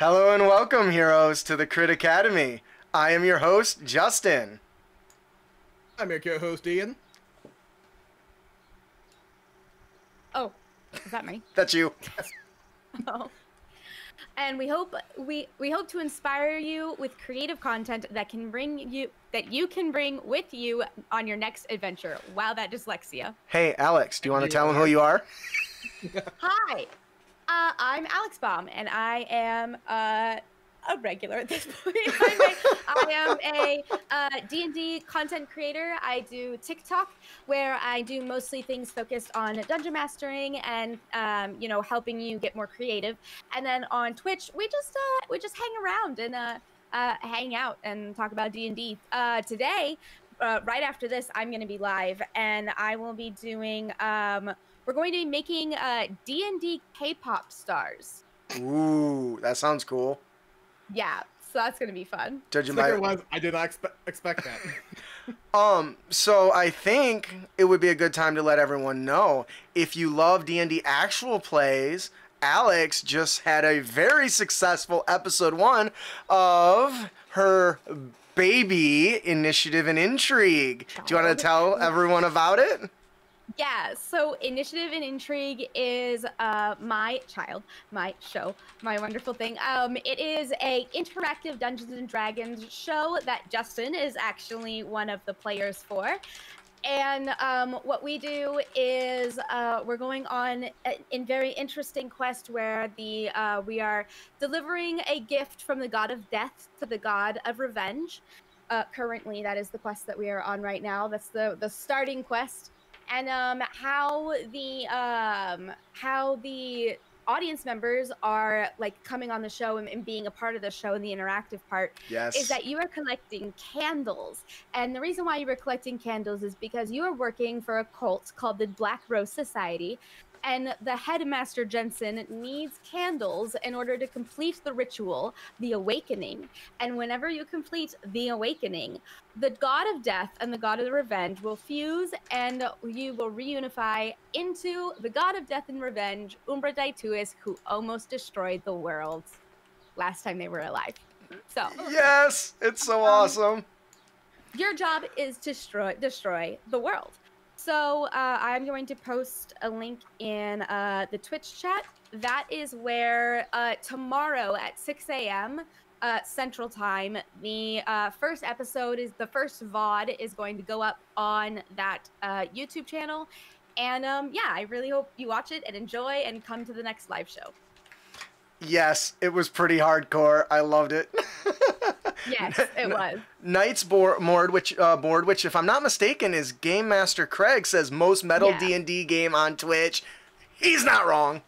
Hello and welcome, heroes, to the Crit Academy. I am your host, Justin. I'm your co-host Ian. Oh, is that me? That's you. oh. And we hope we we hope to inspire you with creative content that can bring you that you can bring with you on your next adventure. Wow, that dyslexia. Hey, Alex, do you want to tell them who you are? Hi, uh, I'm Alex Baum, and I am uh, a regular at this point. I am a uh, D&D content creator. I do TikTok, where I do mostly things focused on dungeon mastering and um, you know helping you get more creative. And then on Twitch, we just uh, we just hang around and uh, uh, hang out and talk about D&D. Uh, today, uh, right after this, I'm going to be live, and I will be doing. Um, we're going to be making uh, D&D K-pop stars. Ooh, that sounds cool. Yeah, so that's gonna be fun. Judging by was, I did not expe- expect that. um, so I think it would be a good time to let everyone know if you love D and D actual plays. Alex just had a very successful episode one of her baby initiative and intrigue. Do you want to tell everyone about it? Yeah, so Initiative and Intrigue is uh, my child, my show, my wonderful thing. Um, it is a interactive Dungeons and Dragons show that Justin is actually one of the players for. And um, what we do is uh, we're going on a, in very interesting quest where the uh, we are delivering a gift from the god of death to the god of revenge. Uh, currently, that is the quest that we are on right now. That's the the starting quest and um, how the um, how the audience members are like coming on the show and, and, being a part of the show and the interactive part yes. is that you are collecting candles and the reason why you were collecting candles is because you are working for a cult called the black rose society and the headmaster Jensen needs candles in order to complete the ritual, the awakening. And whenever you complete the awakening, the god of death and the god of the revenge will fuse and you will reunify into the god of death and revenge, Umbra Daituis, who almost destroyed the world last time they were alive. So Yes, it's so um, awesome. Your job is to destroy destroy the world. So uh, I'm going to post a link in uh, the Twitch chat. That is where uh, tomorrow at 6 a.m. Uh, Central Time, the uh, first episode is the first VOD is going to go up on that uh, YouTube channel. And um, yeah, I really hope you watch it and enjoy and come to the next live show. Yes, it was pretty hardcore. I loved it. yes, it was. Knight's board, which uh, board, which if I'm not mistaken, is Game Master Craig says most metal D and D game on Twitch. He's not wrong.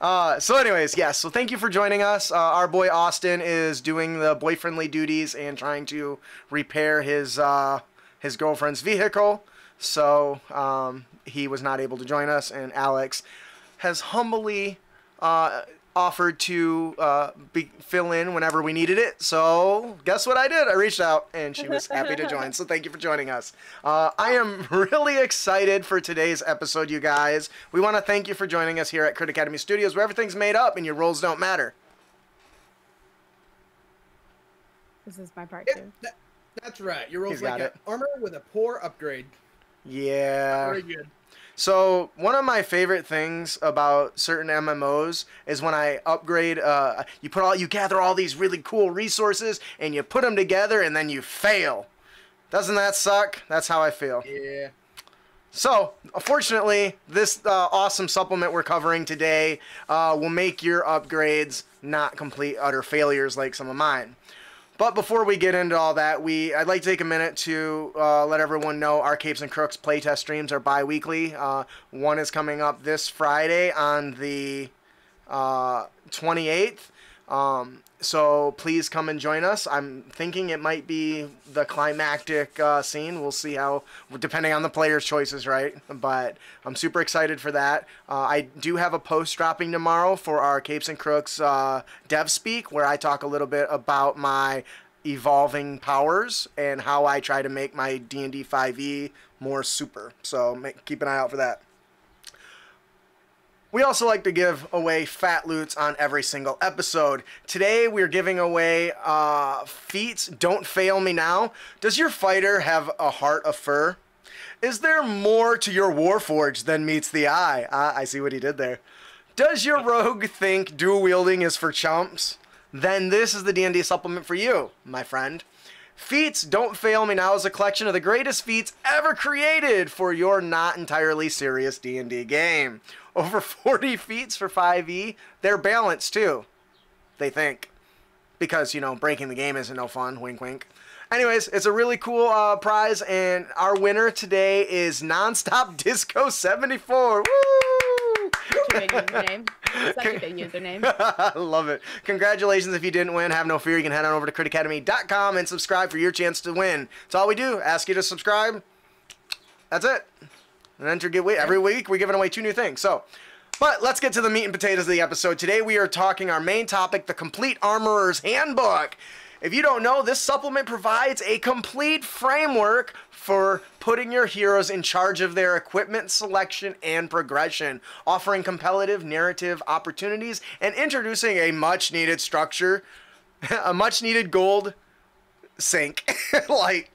Uh, so, anyways, yes. So, thank you for joining us. Uh, our boy Austin is doing the boyfriendly duties and trying to repair his uh, his girlfriend's vehicle. So, um, he was not able to join us, and Alex has humbly uh, offered to uh, be, fill in whenever we needed it. So guess what I did? I reached out and she was happy to join. So thank you for joining us. Uh, I am really excited for today's episode, you guys. We want to thank you for joining us here at Crit Academy Studios, where everything's made up and your rolls don't matter. This is my part too. That, that's right. Your role's like armor with a poor upgrade. Yeah. Very good. So one of my favorite things about certain MMOs is when I upgrade. Uh, you put all you gather all these really cool resources and you put them together and then you fail. Doesn't that suck? That's how I feel. Yeah. So, fortunately, this uh, awesome supplement we're covering today uh, will make your upgrades not complete utter failures like some of mine. But before we get into all that, we I'd like to take a minute to uh, let everyone know our Capes and Crooks playtest streams are bi-weekly. Uh, one is coming up this Friday on the uh, 28th. Um, so please come and join us. I'm thinking it might be the climactic uh, scene. We'll see how, depending on the player's choices, right? But I'm super excited for that. Uh, I do have a post dropping tomorrow for our Capes and Crooks uh, Dev Speak, where I talk a little bit about my evolving powers and how I try to make my D&D 5e more super. So make, keep an eye out for that. We also like to give away fat loots on every single episode. Today we're giving away uh, feats Don't Fail Me Now. Does your fighter have a heart of fur? Is there more to your Warforged than meets the eye? Ah, I see what he did there. Does your rogue think dual wielding is for chumps? Then this is the D&D supplement for you, my friend. Feats Don't Fail Me Now is a collection of the greatest feats ever created for your not entirely serious D&D game. Over 40 feats for 5e. They're balanced too, they think. Because, you know, breaking the game isn't no fun, wink wink. Anyways, it's a really cool uh, prize, and our winner today is Nonstop Disco 74. Woo! Such a username. Such a big username. I love it. Congratulations if you didn't win. Have no fear. You can head on over to critacademy.com and subscribe for your chance to win. That's all we do. Ask you to subscribe. That's it. And enter giveaway. Every week we're giving away two new things. So, but let's get to the meat and potatoes of the episode. Today we are talking our main topic, the Complete Armorer's Handbook. If you don't know, this supplement provides a complete framework for putting your heroes in charge of their equipment selection and progression, offering competitive narrative opportunities and introducing a much needed structure, a much needed gold sink, like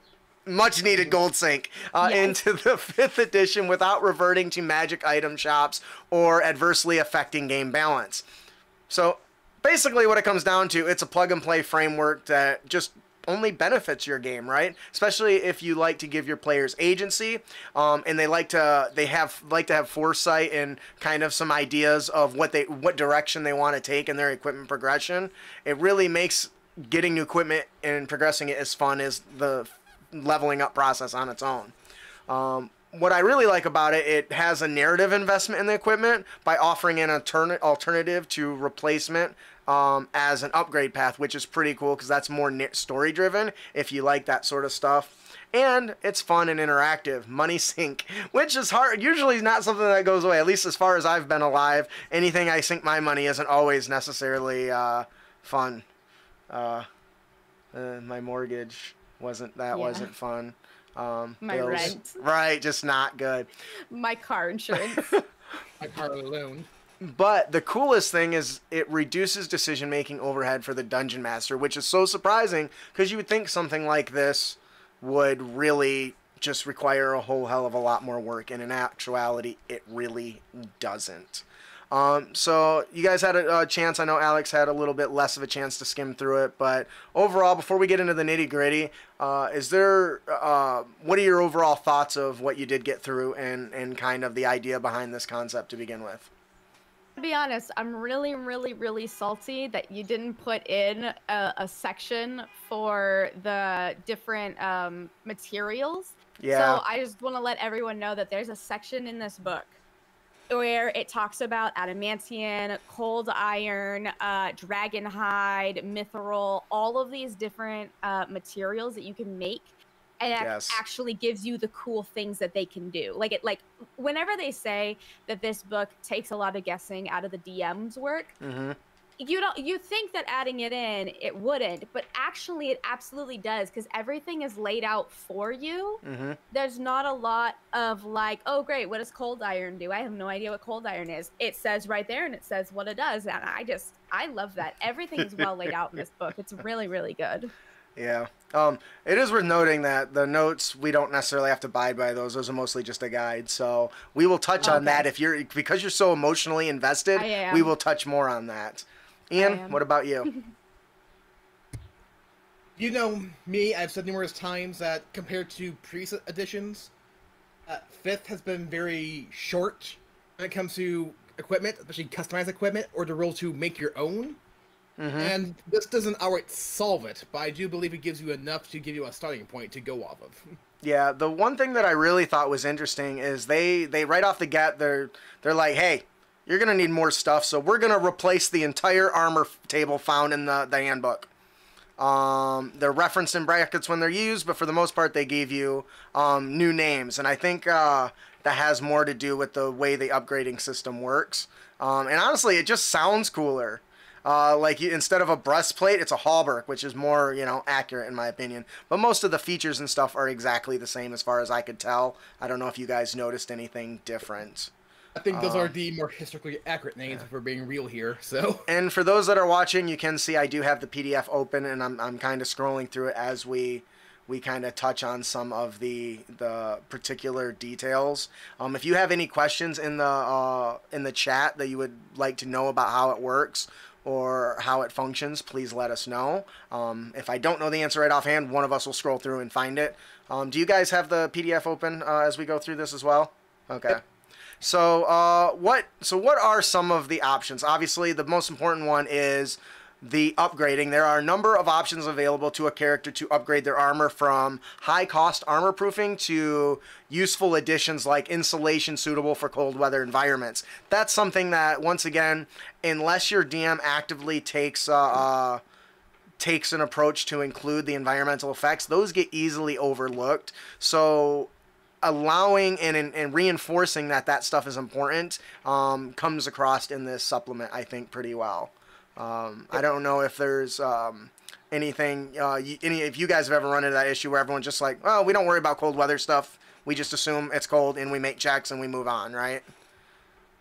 much needed gold sink uh, yes. into the fifth edition without reverting to magic item shops or adversely affecting game balance. So basically what it comes down to, it's a plug and play framework that just only benefits your game, right? Especially if you like to give your players agency, um, and they like to they have like to have foresight and kind of some ideas of what they what direction they want to take in their equipment progression. It really makes getting new equipment and progressing it as fun as the leveling up process on its own. Um, what I really like about it, it has a narrative investment in the equipment by offering an altern- alternative to replacement um, as an upgrade path, which is pretty cool because that's more story driven if you like that sort of stuff. And it's fun and interactive. Money sink, which is hard, usually not something that goes away, at least as far as I've been alive. Anything I sink my money isn't always necessarily uh, fun. Uh, uh, my mortgage wasn't, that yeah. wasn't fun. Um, my bills. rent. Right, just not good. My car insurance. my car loan. But the coolest thing is it reduces decision making overhead for the dungeon master, which is so surprising because you would think something like this would really just require a whole hell of a lot more work, and in actuality, it really doesn't. Um, so you guys had a, a, chance. I know Alex had a little bit less of a chance to skim through it, but overall, before we get into the nitty gritty, uh, is there uh, what are your overall thoughts of what you did get through and and kind of the idea behind this concept to begin with? To be honest, I'm really, really, really salty that you didn't put in a, a section for the different um, materials. Yeah. So I just want to let everyone know that there's a section in this book where it talks about adamantium, cold iron, uh, dragon hide, mithril, all of these different uh, materials that you can make and yes. actually gives you the cool things that they can do. Like it, like whenever they say that this book takes a lot of guessing out of the DM's work, mm-hmm you don't you think that adding it in it wouldn't but actually it absolutely does because everything is laid out for you mm-hmm. there's not a lot of like oh great what does cold iron do i have no idea what cold iron is it says right there and it says what it does and i just i love that everything is well laid out in this book it's really really good yeah. Um, it is worth noting that the notes we don't necessarily have to abide by those. Those are mostly just a guide. So we will touch okay. on that if you're because you're so emotionally invested. We will touch more on that. Ian, what about you? you know me, I've said numerous times that compared to previous editions, uh, Fifth has been very short when it comes to equipment, especially customized equipment, or the rule to make your own. Mm-hmm. And this doesn't outright solve it, but I do believe it gives you enough to give you a starting point to go off of. Yeah, the one thing that I really thought was interesting is they they right off the get they're they're like, hey, you're going to need more stuff, so we're going to replace the entire armor table found in the, the handbook. Um, they're referenced in brackets when they're used, but for the most part, they gave you um, new names. And I think uh, that has more to do with the way the upgrading system works. Um, and honestly, it just sounds cooler. Uh, like instead of a breastplate, it's a hauberk, which is more, you know, accurate in my opinion. But most of the features and stuff are exactly the same as far as I could tell. I don't know if you guys noticed anything different. I think those Uh, are the more historically accurate names if we're being real here. So And for those that are watching, you can see I do have the PDF open, and I'm, I'm kind of scrolling through it as we we kind of touch on some of the the particular details. Um, if you have any questions in the uh, in the chat that you would like to know about how it works or how it functions, please let us know. Um, if I don't know the answer right offhand, one of us will scroll through and find it. Um, do you guys have the PDF open uh, as we go through this as well? Okay. So, uh, what? So, what are some of the options? Obviously, the most important one is the upgrading. There are a number of options available to a character to upgrade their armor from high cost armor proofing to useful additions like insulation suitable for cold weather environments. That's something that, once again, unless your DM actively takes uh, uh, takes an approach to include the environmental effects, those get easily overlooked. So allowing and, and, and reinforcing that that stuff is important um, comes across in this supplement, I think, pretty well. Um, I don't know if there's um, anything, uh, y- any if you guys have ever run into that issue where everyone's just like, oh, we don't worry about cold weather stuff. We just assume it's cold and we make checks and we move on, right?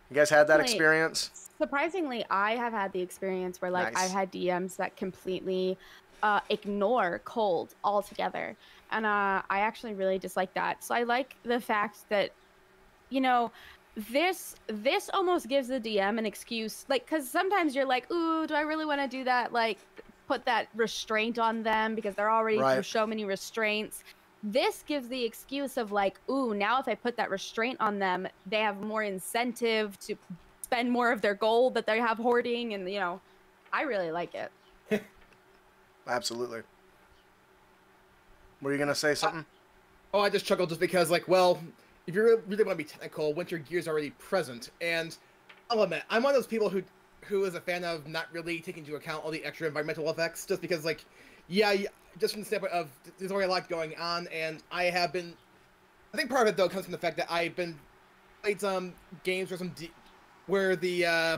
You guys had that Right. experience? Surprisingly, I have had the experience where like Nice. I've had DMs that completely uh, ignore cold altogether, and uh, I actually really dislike that. So I like the fact that, you know, this this almost gives the DM an excuse, like because sometimes you're like, ooh, do I really want to do that? Like, put that restraint on them because they're already through so many restraints. This gives the excuse of like, ooh, now if I put that restraint on them, they have more incentive to spend more of their gold that they have hoarding, and you know, I really like it. Absolutely. Were you gonna say something? Oh, I just chuckled just because, like, well, if you really, want to be technical, winter gear is already present, and I'll admit, I'm one of those people who who is a fan of not really taking into account all the extra environmental effects, just because, like, yeah, just from the standpoint of there's already a lot going on, and I have been. I think part of it though comes from the fact that I've been played some games where some where the uh,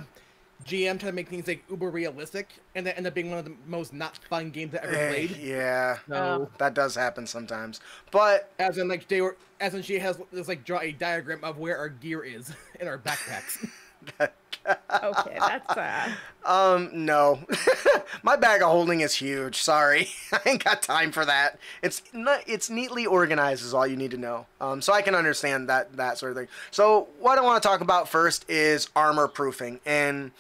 GM tried to make things like uber realistic, and that ended up being one of the most not fun games I ever Eh, played. yeah, So, that does happen sometimes. But as in like they were, as in she has just like draw a diagram of where our gear is in our backpacks. Okay, that's uh, Um, no. My bag of holding is huge. Sorry. I ain't got time for that. It's not, it's neatly organized is all you need to know. Um, so I can understand that that sort of thing. So what I want to talk about first is armor proofing. And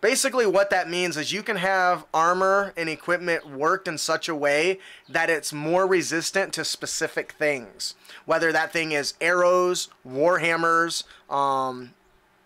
basically what that means is you can have armor and equipment worked in such a way that it's more resistant to specific things. Whether that thing is arrows, war hammers, um,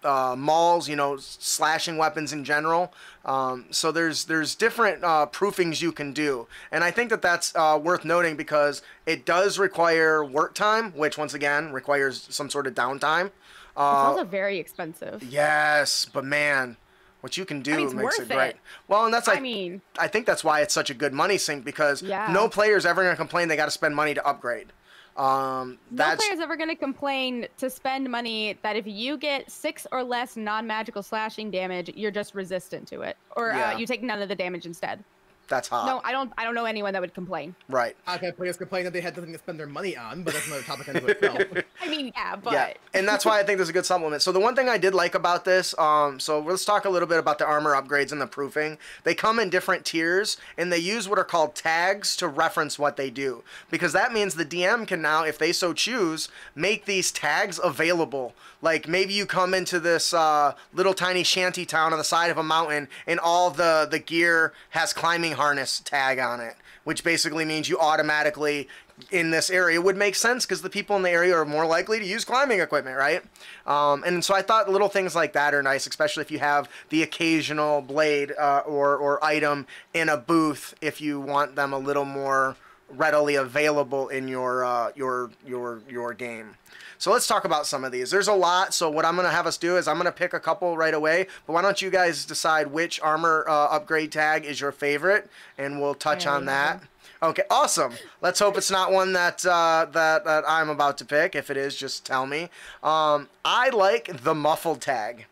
uh, mauls, you know, slashing weapons in general. Um, so there's there's different uh, proofings you can do, and I think that that's uh, worth noting because it does require work time, which once again requires some sort of downtime. it's Uh, also very expensive. yes, but man, what you can do mean, makes worth it great. it. Well, and that's I like mean, I think that's why it's such a good money sink because Yeah. no player's ever gonna complain they got to spend money to upgrade. Um, no player's ever going to complain to spend money that if you get six or less non-magical slashing damage, you're just resistant to it, or Yeah. uh, you take none of the damage instead. That's hot. No, I don't. I don't know anyone that would complain. right. I've had players complain that they had nothing to spend their money on, but that's another topic unto itself. I mean, yeah, but Yeah, and that's why I think this is a good supplement. So the one thing I did like about this, um, so let's talk a little bit about the armor upgrades and the proofing. They come in different tiers, and they use what are called tags to reference what they do, because that means the DM can now, if they so choose, make these tags available. Like maybe you come into this uh, little tiny shanty town on the side of a mountain, and all the the gear has climbing harness tag on it, which basically means you automatically in this area would make sense because the people in the area are more likely to use climbing equipment, right? Um, and so I thought little things like that are nice, especially if you have the occasional blade uh, or or item in a booth if you want them a little more readily available in your uh, your your your game. So let's talk about some of these. There's a lot. So what I'm gonna have us do is I'm gonna pick a couple right away. But why don't you guys decide which armor uh, upgrade tag is your favorite, and we'll touch on that. Okay, awesome. Let's hope it's not one that uh, that that I'm about to pick. If it is, just tell me. Um, I like the muffled tag,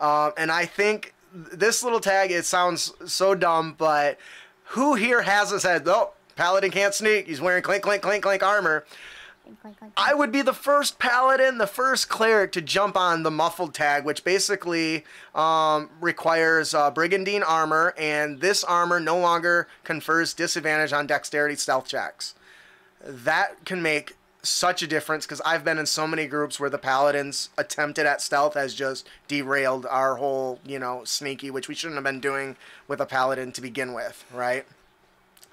um, and I think this little tag. It sounds so dumb, but who here hasn't said, "Oh, paladin can't sneak. He's wearing clink, clink, clink, clink armor." I would be the first paladin, the first cleric to jump on the muffled tag, which basically um, requires uh, brigandine armor, and this armor no longer confers disadvantage on dexterity stealth checks. That can make such a difference because I've been in so many groups where the paladins attempted at stealth has just derailed our whole, you know, sneaky, which we shouldn't have been doing with a paladin to begin with, right?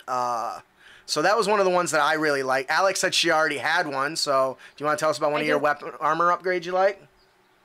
Uh, so that was one of the ones that I really like. Alex said she already had one, so do you want to tell us about one I of your weapon armor upgrades you like?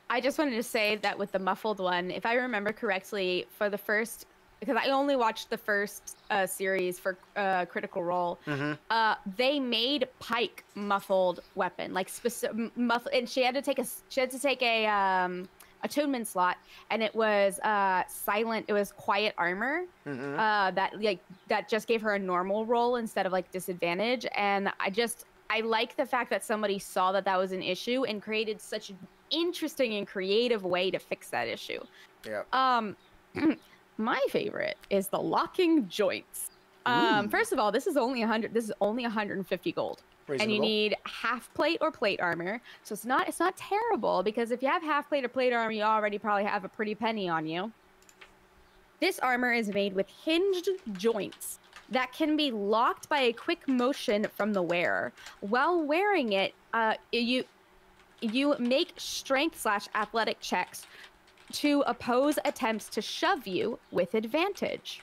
I just wanted to say that with the muffled one, if I remember correctly, for the first, because I only watched the first uh, series for uh, Critical Role, Mm-hmm. uh, they made Pike muffled weapon, like specific muffled, and she had to take a she had to take a um, attunement slot, and it was uh, silent. It was quiet armor Mm-hmm. uh, that like that just gave her a normal roll instead of like disadvantage, and I just I like the fact that somebody saw that that was an issue and created such an interesting and creative way to fix that issue. Yeah. Um, my favorite is the locking joints. Um, Ooh. first of all, this is only 100. This is only 150 gold, and you need half plate or plate armor. So it's not it's not terrible because if you have half plate or plate armor, you already probably have a pretty penny on you. This armor is made with hinged joints that can be locked by a quick motion from the wearer. While wearing it, uh, you you make strength slash athletic checks to oppose attempts to shove you with advantage.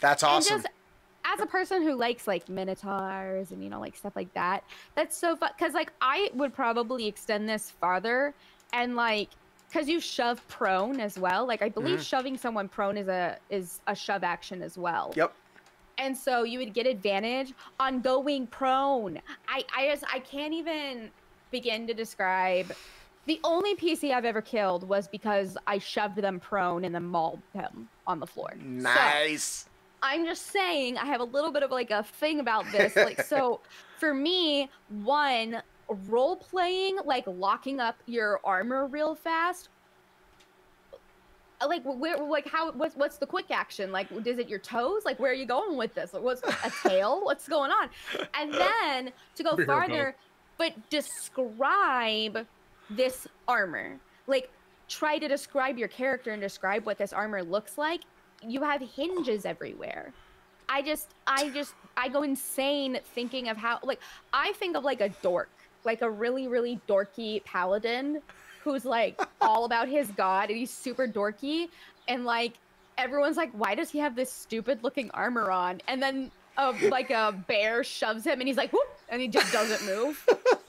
That's awesome. And just as a person who likes like minotaurs and you know like stuff like that, that's so fun. Because like I would probably extend this farther and like because you shove prone as well. Like I believe Mhm. shoving someone prone is a is a shove action as well. Yep. And so you would get advantage on going prone. I I just I can't even begin to describe. The only PC I've ever killed was because I shoved them prone and then mauled them on the floor. So, Nice. I'm just saying I have a little bit of like a thing about this. Like so for me, one role playing like locking up your armor real fast uh, like where like how what's what's the quick action? Like is it your toes? Like where are you going with this? Like, what's a tail? What's going on? And then to go farther but describe this armor. Like try to describe your character and describe what this armor looks like you have hinges everywhere. I just i just i go insane thinking of how like i think of like a dork like a really really dorky paladin who's like all about his god and he's super dorky. And like everyone's like why does he have this stupid looking armor on? And then uh, like a bear shoves him and he's like whoop and he just doesn't move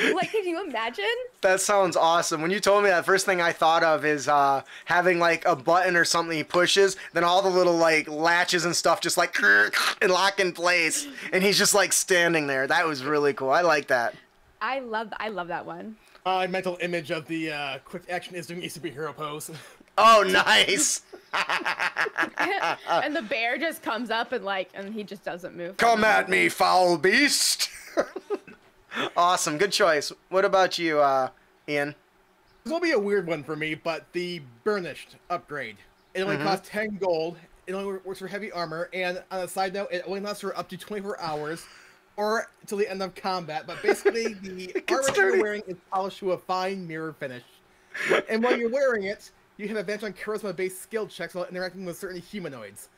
like can you imagine That sounds awesome. When you told me that, first thing I thought of is uh, having like a button or something he pushes, then all the little like latches and stuff just like and lock in place, and he's just like standing there. That was really cool. I like that. i love i love that one My mental image of the uh, quick action is doing a superhero pose. Oh, nice. and the bear just comes up and like and he just doesn't move Come at me, foul beast. Awesome. Good choice. What about you, uh, Ian? This will be a weird one for me, but the burnished upgrade. It only Mhm. costs 10 gold. It only works for heavy armor, and on a side note, it only lasts for up to 24 hours or till the end of combat. But basically, the armor that you're wearing is polished to a fine mirror finish. and while you're wearing it, you have advantage on charisma-based skill checks while interacting with certain humanoids.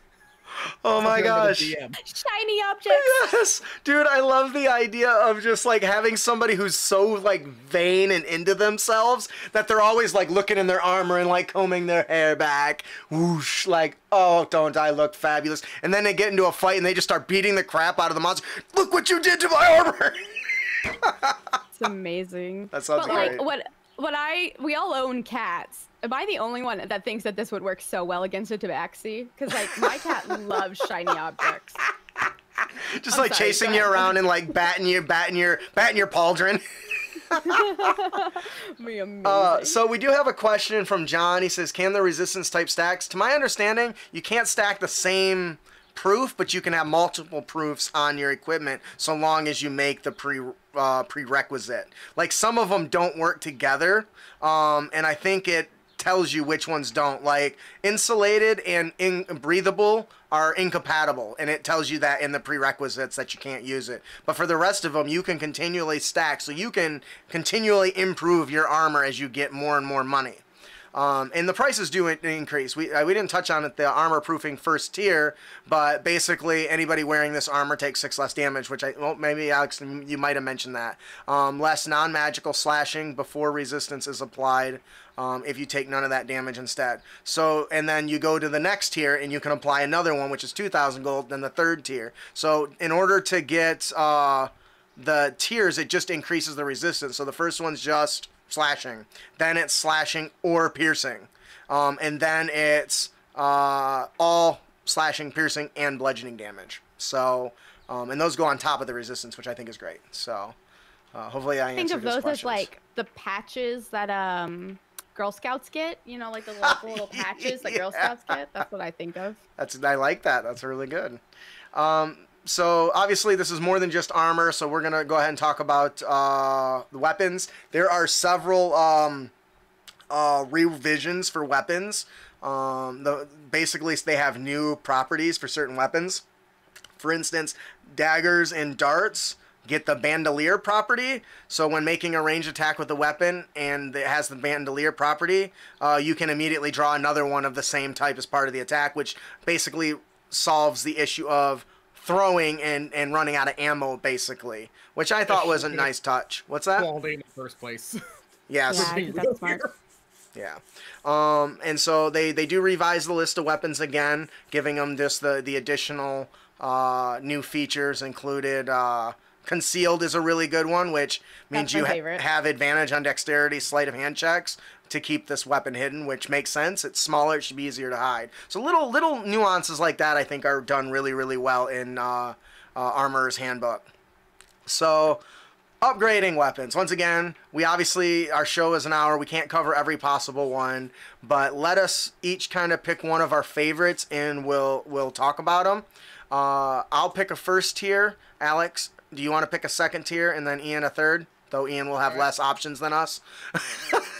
Oh my gosh. Shiny objects Yes, dude, I love the idea of just like having somebody who's so like vain and into themselves that they're always like looking in their armor and like combing their hair back. Whoosh, like, oh, don't I look fabulous? And then they get into a fight and they just start beating the crap out of the monster. Look what you did to my armor! It's amazing. That sounds but like great. what what I we all own cats. Am I the only one that thinks that this would work so well against a tabaxi? Because like my cat loves shiny objects. just I'm like sorry, chasing you around and like batting you, batting your, batting your pauldron. Uh, so we do have a question from John. He says, "Can the resistance type stacks?" To my understanding, you can't stack the same proof, but you can have multiple proofs on your equipment so long as you make the pre uh, prerequisite. Like some of them don't work together, um, and I think it tells you which ones don't. Like insulated and in breathable are incompatible, and it tells you that in the prerequisites that you can't use it. But for the rest of them, you can continually stack, so you can continually improve your armor as you get more and more money. Um, and the prices do increase. We, uh, we didn't touch on it, the armor proofing first tier, but basically anybody wearing this armor takes six less damage, which I, well, maybe Alex, you might have mentioned that. Um, less non magical slashing before resistance is applied. Um, if you take none of that damage instead. So, and then you go to the next tier and you can apply another one, which is 2,000 gold, then the third tier. So, in order to get uh, the tiers, it just increases the resistance. So, the first one's just slashing. Then it's slashing or piercing. Um, and then it's uh, all slashing, piercing, and bludgeoning damage. So, um, and those go on top of the resistance, which I think is great. So, uh, hopefully, I think of those questions. as like the patches that um Girl Scouts get. You know, like the little, little patches that yeah. Girl Scouts get. That's what I think of. That's I like that. That's really good. Um, so obviously this is more than just armor, so we're gonna go ahead and talk about uh, the weapons. There are several um, uh, revisions for weapons. Um, the, basically, they have new properties for certain weapons. For instance, daggers and darts get the bandolier property. So when making a ranged attack with a weapon and it has the bandolier property, uh, you can immediately draw another one of the same type as part of the attack, which basically solves the issue of throwing and, and running out of ammo, basically, which I thought was a nice touch. What's that? Quality in the first place. Yes. Yeah, that's smart. Yeah. Um, and so they, they do revise the list of weapons again, giving them just the, the additional uh, new features included. Uh, concealed is a really good one, which means you ha- have advantage on dexterity, sleight of hand checks, to keep this weapon hidden, which makes sense. It's smaller, it should be easier to hide. So little little nuances like that, I think, are done really really well in uh, uh, Armorer's Handbook. So upgrading weapons. Once again, we obviously our show is an hour. We can't cover every possible one, but let us each kind of pick one of our favorites, and we'll we'll talk about them. Uh, I'll pick a first tier. Alex, do you want to pick a second tier, and then Ian a third? Though Ian will have less options than us.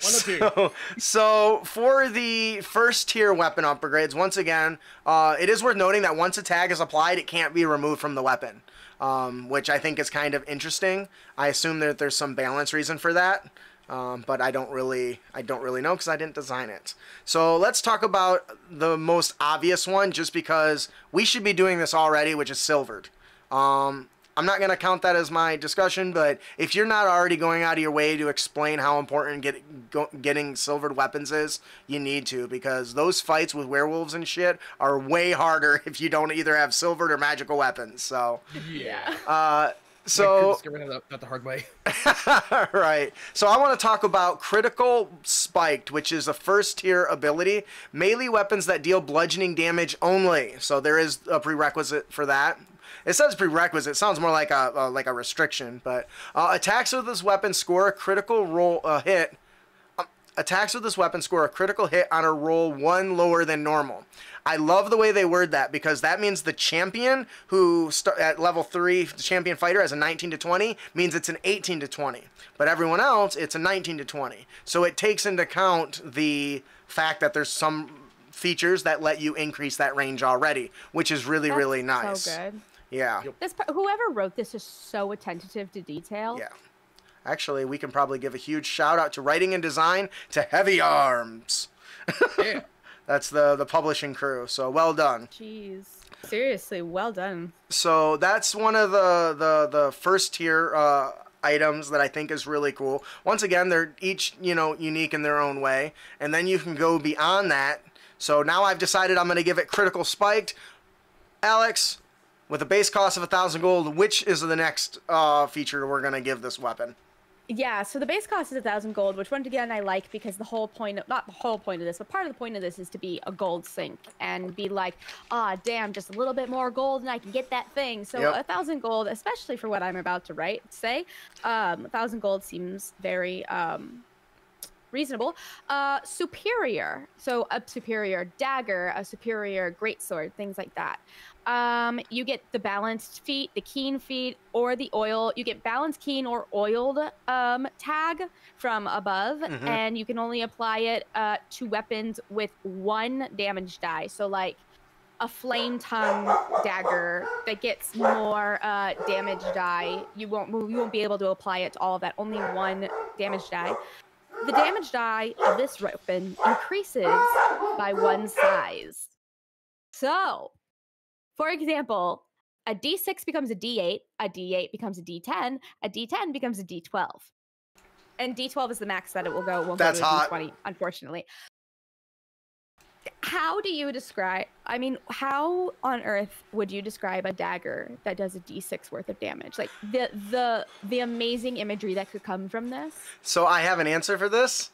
so, so for the first tier weapon upgrades, once again, uh, it is worth noting that once a tag is applied, it can't be removed from the weapon, um, which I think is kind of interesting. I assume that there's some balance reason for that. Um, but I don't really, I don't really know because I didn't design it. So let's talk about the most obvious one, just because we should be doing this already, which is silvered. Um, I'm not going to count that as my discussion, but if you're not already going out of your way to explain how important get, go, getting silvered weapons is, you need to because those fights with werewolves and shit are way harder if you don't either have silvered or magical weapons. So yeah. Uh, so not the hard way. right. So I want to talk about critical spiked, which is a first tier ability. Melee weapons that deal bludgeoning damage only. So there is a prerequisite for that. It says prerequisite. It sounds more like a uh, like a restriction, but uh, attacks with this weapon score a critical roll uh, hit. Um, attacks with this weapon score a critical hit on a roll one lower than normal. I love the way they word that because that means the champion who start at level three, the champion fighter has a 19 to 20 means it's an 18 to 20, but everyone else it's a 19 to 20. So it takes into account the fact that there's some features that let you increase that range already, which is really That's really nice. So good. Yeah. This whoever wrote this is so attentive to detail. Yeah. Actually, we can probably give a huge shout out to writing and design to Heavy Arms. yeah. That's the the publishing crew. So well done. Jeez. Seriously, well done. So that's one of the the the first tier uh, items that I think is really cool. Once again, they're each you know unique in their own way, and then you can go beyond that. So now I've decided I'm going to give it critical spiked. Alex, with a base cost of a thousand gold, which is the next uh, feature we're gonna give this weapon? Yeah, so the base cost is a thousand gold, which once again I like because the whole point of not the whole point of this, but part of the point of this is to be a gold sink and be like, ah, damn, just a little bit more gold and I can get that thing. So yep. a thousand gold, especially for what I'm about to write, say, um, a thousand gold seems very um, reasonable. Uh, superior, so a superior dagger, a superior greatsword, things like that. Um, you get the balanced feat, the keen feat, or the oil. You get balanced, keen, or oiled um, tag from above, Mhm. and you can only apply it uh, to weapons with one damage die. So like a flame tongue dagger that gets more uh, damage die. You won't move. You won't be able to apply it to all of that. Only one damage die. The damage die of this weapon increases by one size. So, for example, a D6 becomes a D8, a D8 becomes a D10, a D10 becomes a D12. And D12 is the max that it will go. It won't That's go to hot. D20, unfortunately. How do you describe? I mean, how on earth would you describe a dagger that does a D6 worth of damage? Like the the the amazing imagery that could come from this. So I have an answer for this.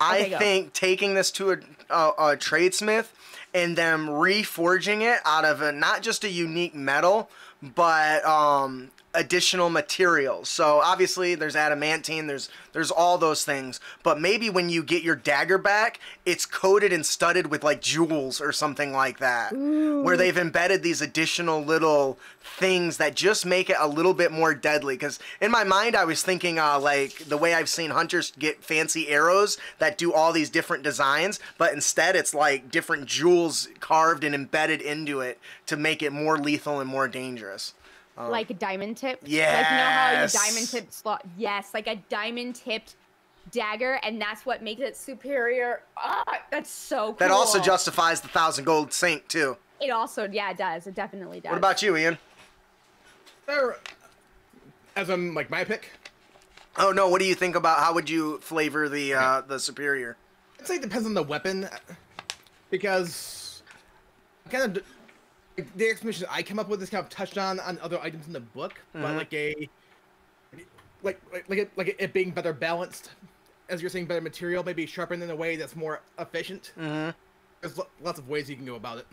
I Okay, think taking this to a, a, a tradesmith and them reforging it out of a, not just a unique metal, but um, additional materials. So obviously there's adamantine, there's there's all those things. But maybe when you get your dagger back, it's coated and studded with like jewels or something like that, where they've embedded these additional little things that just make it a little bit more deadly. Because in my mind, I was thinking uh, like the way I've seen hunters get fancy arrows that do all these different designs, but instead it's like different jewels carved and embedded into it to make it more lethal and more dangerous. Like a diamond tip. Like you know Yes. how you diamond tipped slot. Yes, like a diamond tipped dagger, and that's what makes it superior. Ah, that's so cool. That also justifies the thousand gold sink too. It also, yeah, it does. It definitely does. What about you, Ian? There, as I'm like my pick, Oh no, what do you think about how would you flavor the uh, the superior? I'd say it depends on the weapon, because kind of the explanation I come up with is kind of touched on on other items in the book, but Mhm. like a like like like it, like it being better balanced, as you're saying, better material, maybe sharpened in a way that's more efficient. Mm-hmm. There's lo- lots of ways you can go about it.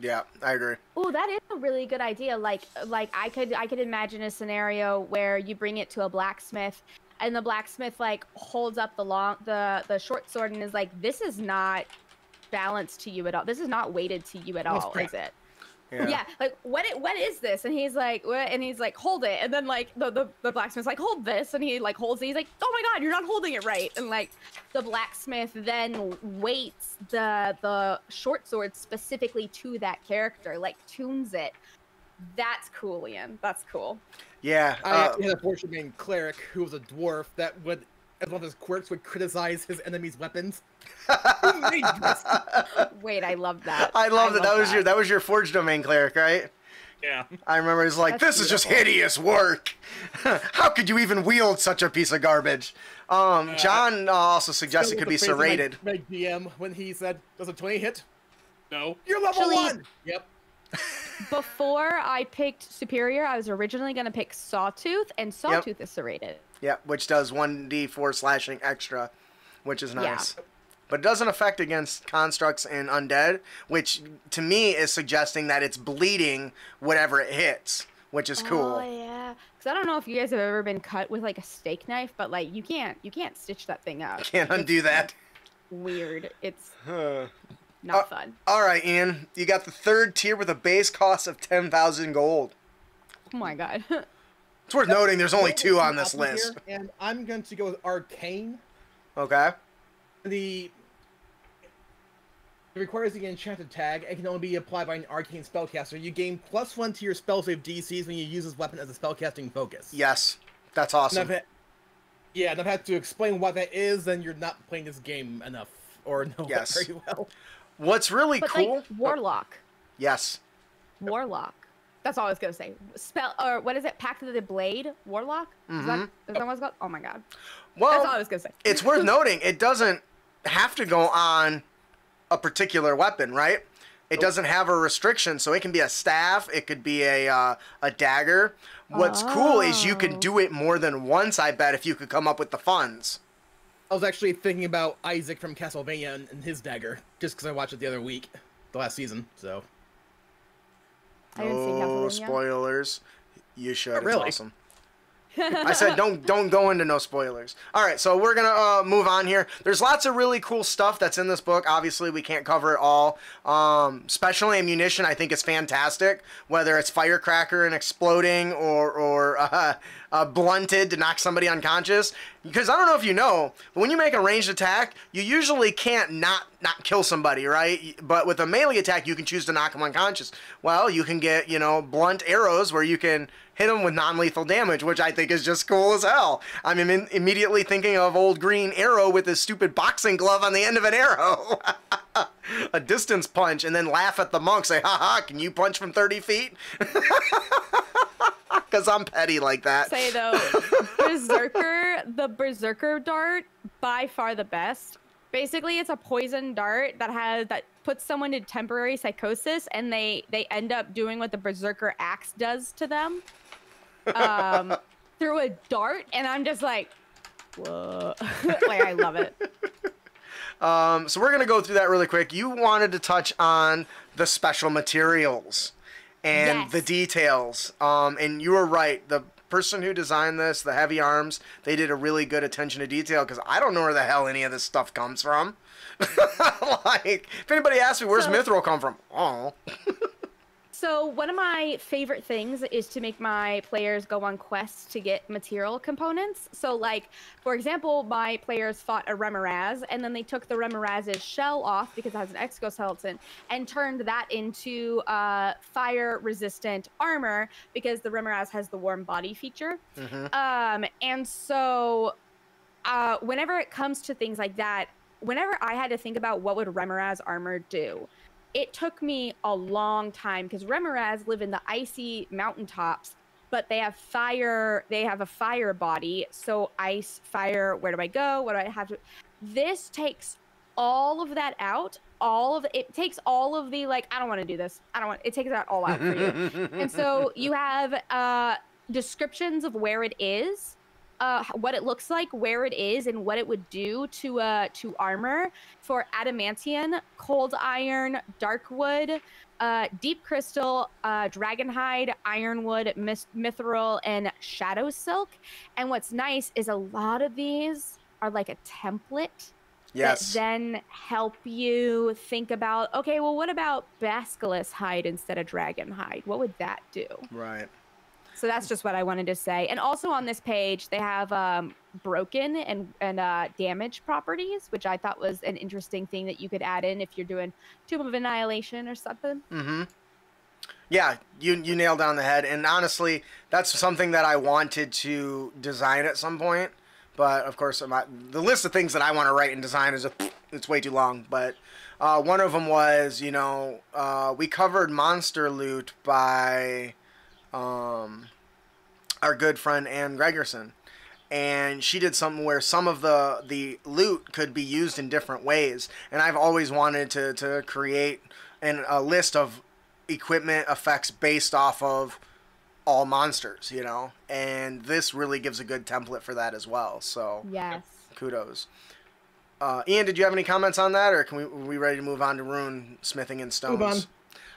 Yeah, I agree. Oh, that is a really good idea. Like, like I could, I could imagine a scenario where you bring it to a blacksmith, and the blacksmith like holds up the long, the the short sword, and is like, "This is not balanced to you at all. This is not weighted to you at all, crap. is it?" Yeah. Yeah. like what? i- What is this? And he's like, what? And he's like, hold it. And then like the, the the blacksmith's like, hold this. And he like holds it. He's like, oh my god, you're not holding it right. And like the blacksmith then weights the the short sword specifically to that character, like tunes it. That's cool, Ian. That's cool. Yeah. I uh, actually had a forge domain Cleric, who was a dwarf that would, as one of his quirks, would criticize his enemy's weapons. Who made this? Wait, I love that. I love that. That was that. your that was your forge domain cleric, right? Yeah. I remember it's like, That's this is just hideous work. How could you even wield such a piece of garbage? Um, John uh, also suggests it could be with the phrase serrated. of My, my DM when he said, "Does a 20 hit?" No. You're level Actually- one. Yep. Before I picked Superior, I was originally gonna pick Sawtooth, and Sawtooth is serrated. Yeah, which does 1d4 slashing extra, which is Yeah. Nice. But it doesn't affect against constructs and undead, which to me is suggesting that it's bleeding whatever it hits, which is cool. Oh yeah, because I don't know if you guys have ever been cut with like a steak knife, but like you can't you can't stitch that thing up. Can't undo that. Weird. It's Huh. not Uh, fun. All right, Ian, you got the third tier with a base cost of 10,000 gold. Oh my god. It's worth noting there's only two on this list. here, and I'm going to go with Arcane. Okay. The it requires the enchanted tag and can only be applied by an arcane spellcaster. You gain plus one to your spell save DCs when you use this weapon as a spellcasting focus. Yes, that's awesome. I've had, yeah, and I've had to explain what that is, then you're not playing this game enough or know Yes. it very well. What's really but cool? like Warlock. yes. Warlock. That's all I was gonna say. Spell or what is it? Pact of the Blade. Warlock. Is that mm-hmm. is that what it's called? Oh my god. That's Well, all I was gonna say. it's worth noting it doesn't have to go on a particular weapon, right? It doesn't have a restriction, so it can be a staff, it could be a uh, a dagger. What's cool is you Oh. can do it more than once. I bet if you could come up with the funds. I was actually thinking about Isaac from Castlevania and, and his dagger, just because I watched it the other week, the last season. So I didn't see Oh, Castlevania. spoilers! You should. Not really. It's awesome. I said don't don't go into no spoilers. All right, so we're gonna uh, move on here. There's lots of really cool stuff that's in this book. Obviously, we can't cover it all. Um, special ammunition, I think, is fantastic. Whether it's firecracker and exploding, or or uh, uh, blunted to knock somebody unconscious. Because I don't know if you know, but when you make a ranged attack, you usually can't not not kill somebody, right? But with a melee attack, you can choose to knock them unconscious. Well, you can get you know blunt arrows where you can hit them with non-lethal damage, which I think is just cool as hell. I'm Im- immediately thinking of old Green Arrow with his stupid boxing glove on the end of an arrow. a distance punch, and then laugh at the monk, say, ha ha, can you punch from 30 feet? Because I'm petty like that. Say though, Berserker, the Berserker dart, by far the best. Basically, it's a poison dart that has that puts someone in temporary psychosis, and they they end up doing what the Berserker axe does to them um, through a dart, and I'm just like, whoa, like I love it. Um, so we're gonna go through that really quick. You wanted to touch on the special materials and Yes. the details. Um, and you were right. The person who designed this, the heavy arms, they did a really good attention to detail because I don't know where the hell any of this stuff comes from. like, if anybody asks me where's So- Mithril come from, oh, So one of my favorite things is to make my players go on quests to get material components. So like, for example, my players fought a Remorhaz and then they took the Remorhaz's shell off because it has an exoskeleton and turned that into uh, fire resistant armor because the Remorhaz has the warm body feature. Um, and so uh, whenever it comes to things like that, whenever I had to think about what would Remorhaz armor do, it took me a long time because Remorhaz live in the icy mountaintops, but they have fire. They have a fire body, so ice, fire. Where do I go? What do I have to? This takes all of that out. All of it takes all of the like. I don't want to do this. I don't want. It takes that all out for you and so you have uh, descriptions of where it is, uh, what it looks like, where it is, and what it would do to uh, to armor for adamantium, cold iron, dark wood, uh, deep crystal, uh, dragonhide, ironwood, mis- mithril, and shadow silk. And what's nice is a lot of these are like a template yes. that then help you think about okay well what about basilisk hide instead of dragon hide what would that do right. So that's just what i wanted to say and also on this page they have um, broken and and uh, damage properties which i thought was an interesting thing that you could add in if you're doing tomb of annihilation or something Mm-hmm. Yeah, you you nailed on the head, and honestly, that's something that I wanted to design at some point. But of course, the list of things that I want to write and design is a, it's way too long. But uh, one of them was, you know, uh, we covered monster loot by um, our good friend Ann Gregerson, and she did something where some of the the loot could be used in different ways. And I've always wanted to to create an, a list of equipment effects based off of all monsters, you know. And this really gives a good template for that as well. So yes kudos. Uh, Ian, did you have any comments on that, or can we are we ready to move on to rune smithing and stones?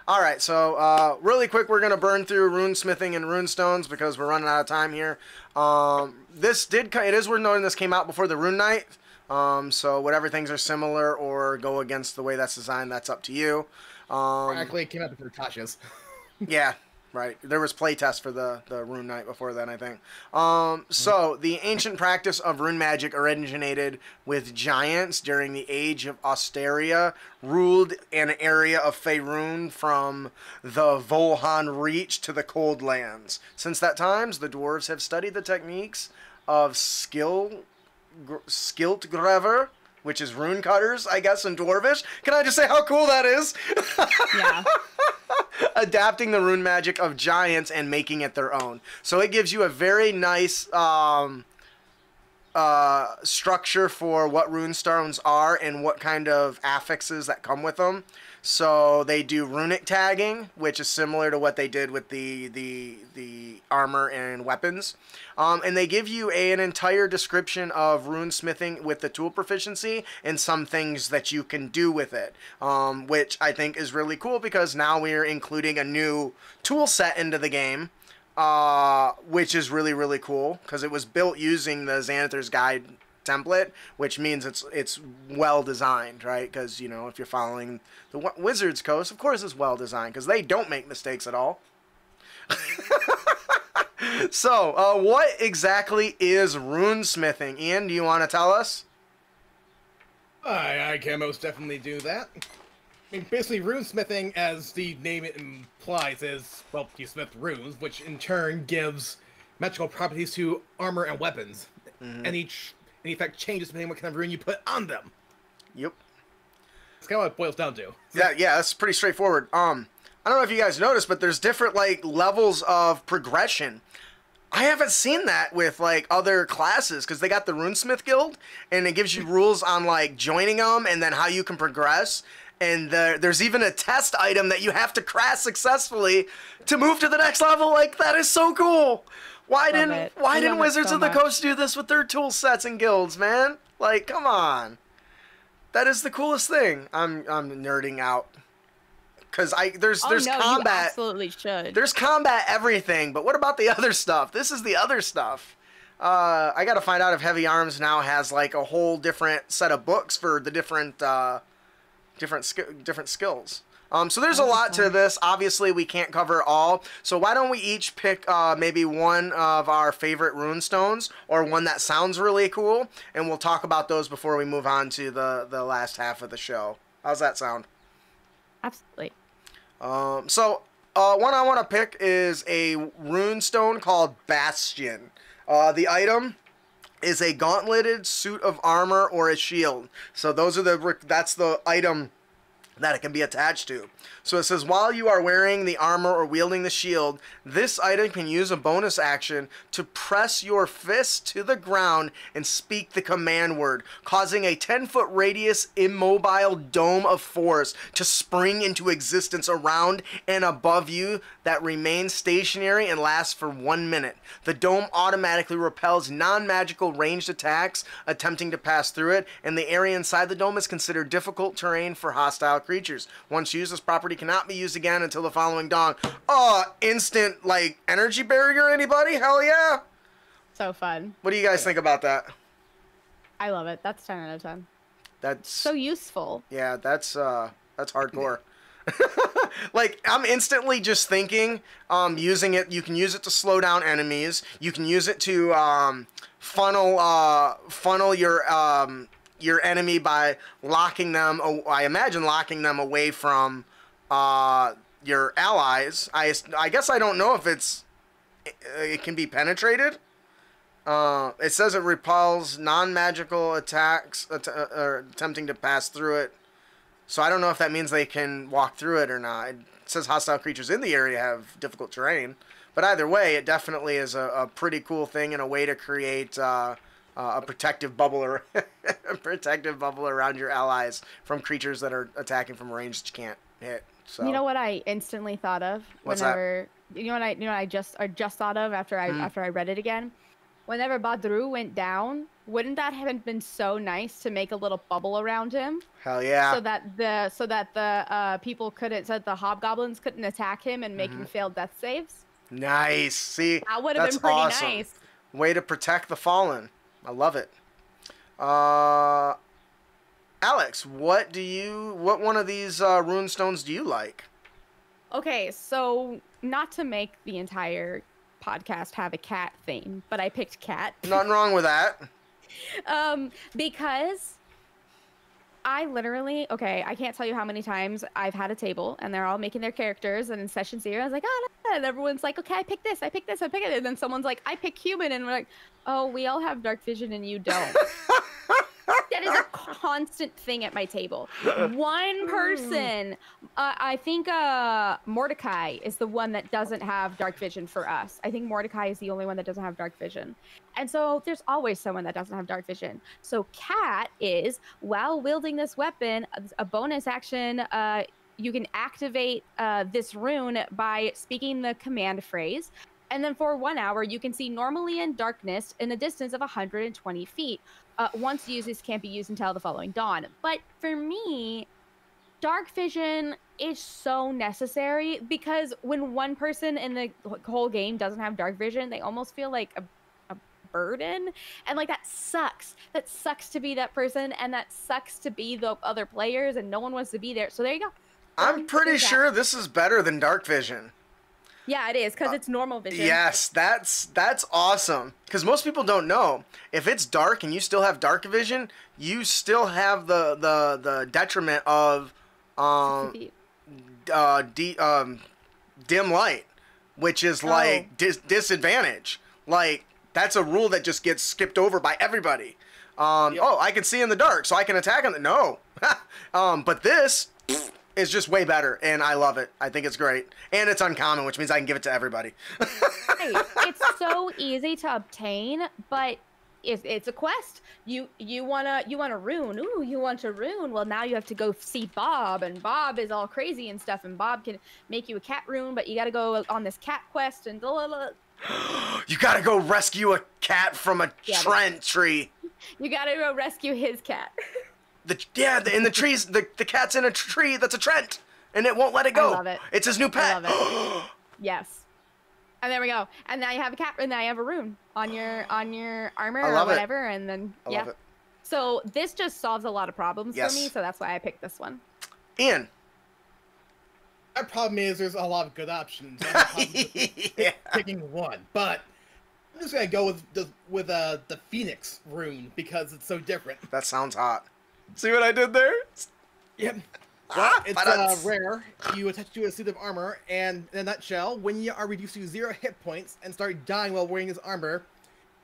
All right, so uh, really quick, we're gonna burn through rune smithing and rune stones because we're running out of time here. Um, this did it is worth noting this came out before the Rune Knight. Um, so whatever things are similar or go against the way that's designed, that's up to you. Um, Actually, it came out before Tasha's. yeah, right. There was playtest for the the Rune Knight before then, I think. Um, so the ancient practice of rune magic originated with giants during the age of Ostoria, ruled an area of Faerun from the Volhan Reach to the Cold Lands. Since that times, the dwarves have studied the techniques of skill gr- Skilt Grever, which is rune cutters, I guess, in Dwarvish. Can I just say how cool that is? yeah adapting the rune magic of giants and making it their own. So it gives you a very nice um, uh, structure for what rune stones are and what kind of affixes that come with them. So they do runic tagging, which is similar to what they did with the the the armor and weapons. Um, and they give you a, an entire description of rune smithing with the tool proficiency and some things that you can do with it, um, which I think is really cool because now we're including a new tool set into the game uh, which is really really cool because it was built using the Xanathar's Guide template, which means it's it's well designed, right? Because you know if you're following the Wizards Coast, of course it's well designed because they don't make mistakes at all. so, uh, what exactly is runesmithing? Ian, do you want to tell us? I, I can most definitely do that. I mean, basically, runesmithing, as the name implies, is, well, you smith runes, which in turn gives magical properties to armor and weapons. And each, in effect, changes depending what kind of rune you put on them. Yep. That's kind of what it boils down to. Yeah, yeah, that's pretty straightforward. Um, I don't know if you guys noticed, but there's different like levels of progression. I haven't seen that with like other classes because they got the Runesmith Guild, and it gives you rules on like joining them and then how you can progress. And the, there's even a test item that you have to craft successfully to move to the next level. Like that is so cool. Why didn't it. Why didn't Wizards so of the much. Coast do this with their tool sets and guilds, man? Like, come on. That is the coolest thing. I'm I'm nerding out because I there's Oh there's no, combat absolutely should. there's combat everything, but what about the other stuff? This is the other stuff. Uh, I gotta find out if Heavy Arms now has like a whole different set of books for the different uh, different sk- different skills. Um, so there's a lot to this. Obviously, we can't cover all. So why don't we each pick uh, maybe one of our favorite rune stones or one that sounds really cool, and we'll talk about those before we move on to the the last half of the show. How's that sound? absolutely. Um, so, uh, one I want to pick is a rune stone called Bastion. Uh, the item is a gauntleted suit of armor or a shield. So those are the that's the item that it can be attached to. So it says while you are wearing the armor or wielding the shield, this item can use a bonus action to press your fist to the ground and speak the command word, causing a 10 foot radius immobile dome of force to spring into existence around and above you that remains stationary and lasts for one minute. The dome automatically repels non magical ranged attacks attempting to pass through it, and the area inside the dome is considered difficult terrain for hostile creatures. Once used, this property cannot be used again until the following dawn. Oh, instant, like, energy barrier, anybody? Hell yeah! So fun. What do you guys think about that? I love it. That's 10 out of 10. That's So useful. Yeah, that's uh that's hardcore. like I'm instantly just thinking um using it you can use it to slow down enemies. You can use it to um funnel uh funnel your um your enemy by locking them I imagine locking them away from uh your allies. I I guess I don't know if it's it can be penetrated. Uh, it says it repels non-magical attacks att- uh, or attempting to pass through it. So I don't know if that means they can walk through it or not. It says hostile creatures in the area have difficult terrain, but either way, it definitely is a, a pretty cool thing and a way to create uh, uh, a protective bubble or a protective bubble around your allies from creatures that are attacking from range that you can't hit. So You know what I instantly thought of What's that? whenever you know what I you know what I just I just thought of after I Hmm. after I read it again. Whenever Badru went down, wouldn't that have been so nice to make a little bubble around him hell yeah. so that the so that the uh, people couldn't so that the hobgoblins couldn't attack him and make him fail death saves? nice. See, That would have been pretty awesome. nice. Way to protect the fallen. I love it. Uh, Alex, what do you? What one of these uh, rune stones do you like? Okay, so not to make the entire podcast have a cat theme, but I picked cat. Nothing wrong with that. um, because I literally, okay, I can't tell you how many times I've had a table and they're all making their characters, and in session zero, I was like, oh, no, no," and everyone's like, okay, I picked this, I picked this, I picked it, and then someone's like, I pick human, and we're like, oh, we all have dark vision and you don't. that is a constant thing at my table. One person, uh, I think uh, Mordecai is the one that doesn't have dark vision for us. I think Mordecai is the only one that doesn't have dark vision. And so there's always someone that doesn't have dark vision. So Cat is, while wielding this weapon, a bonus action. Uh, you can activate uh, this rune by speaking the command phrase. And then for one hour, you can see normally in darkness in a distance of 120 feet. Uh, once used, this can't be used until the following dawn. But for me, dark vision is so necessary because when one person in the whole game doesn't have dark vision, they almost feel like a, burden. And like that sucks. That sucks to be that person and that sucks to be the other players and no one wants to be there. So there you go. I'm pretty sure this is better than dark vision. Yeah, it is because it's normal vision. Yes, that's that's awesome. Because most people don't know if it's dark and you still have dark vision, you still have the the the detriment of um uh de- um dim light, which is Oh. like dis- disadvantage. Like that's a rule that just gets skipped over by everybody. Um, Yep. Oh, I can see in the dark, so I can attack on the no. um, but this is just way better, and I love it. I think it's great, and it's uncommon, which means I can give it to everybody. Right. It's so easy to obtain, but if it's a quest, you you wanna you want a rune. Ooh, you want a rune. Well, now you have to go see Bob, and Bob is all crazy and stuff, and Bob can make you a cat rune, but you got to go on this cat quest and blah, blah, blah. You gotta go rescue a cat from a Yeah, treant tree. you got to go rescue his cat. The yeah, the, in the trees, the the cat's in a tree that's a treant, and it won't let it go. I love it. It's his new pet. I love it. yes. And there we go. And now you have a cat, and now you have a rune on your on your armor I or love it. whatever, and then I yeah. love it. So this just solves a lot of problems Yes. for me, so that's why I picked this one. Ian. My problem is there's a lot of good options. I have a problem with yeah. picking one, but I'm just gonna go with the with uh the Phoenix rune because it's so different. That sounds hot. See what I did there? Yep. Ah, It's uh, rare. You attach to a suit of armor, and in a nutshell, when you are reduced to zero hit points and start dying while wearing this armor,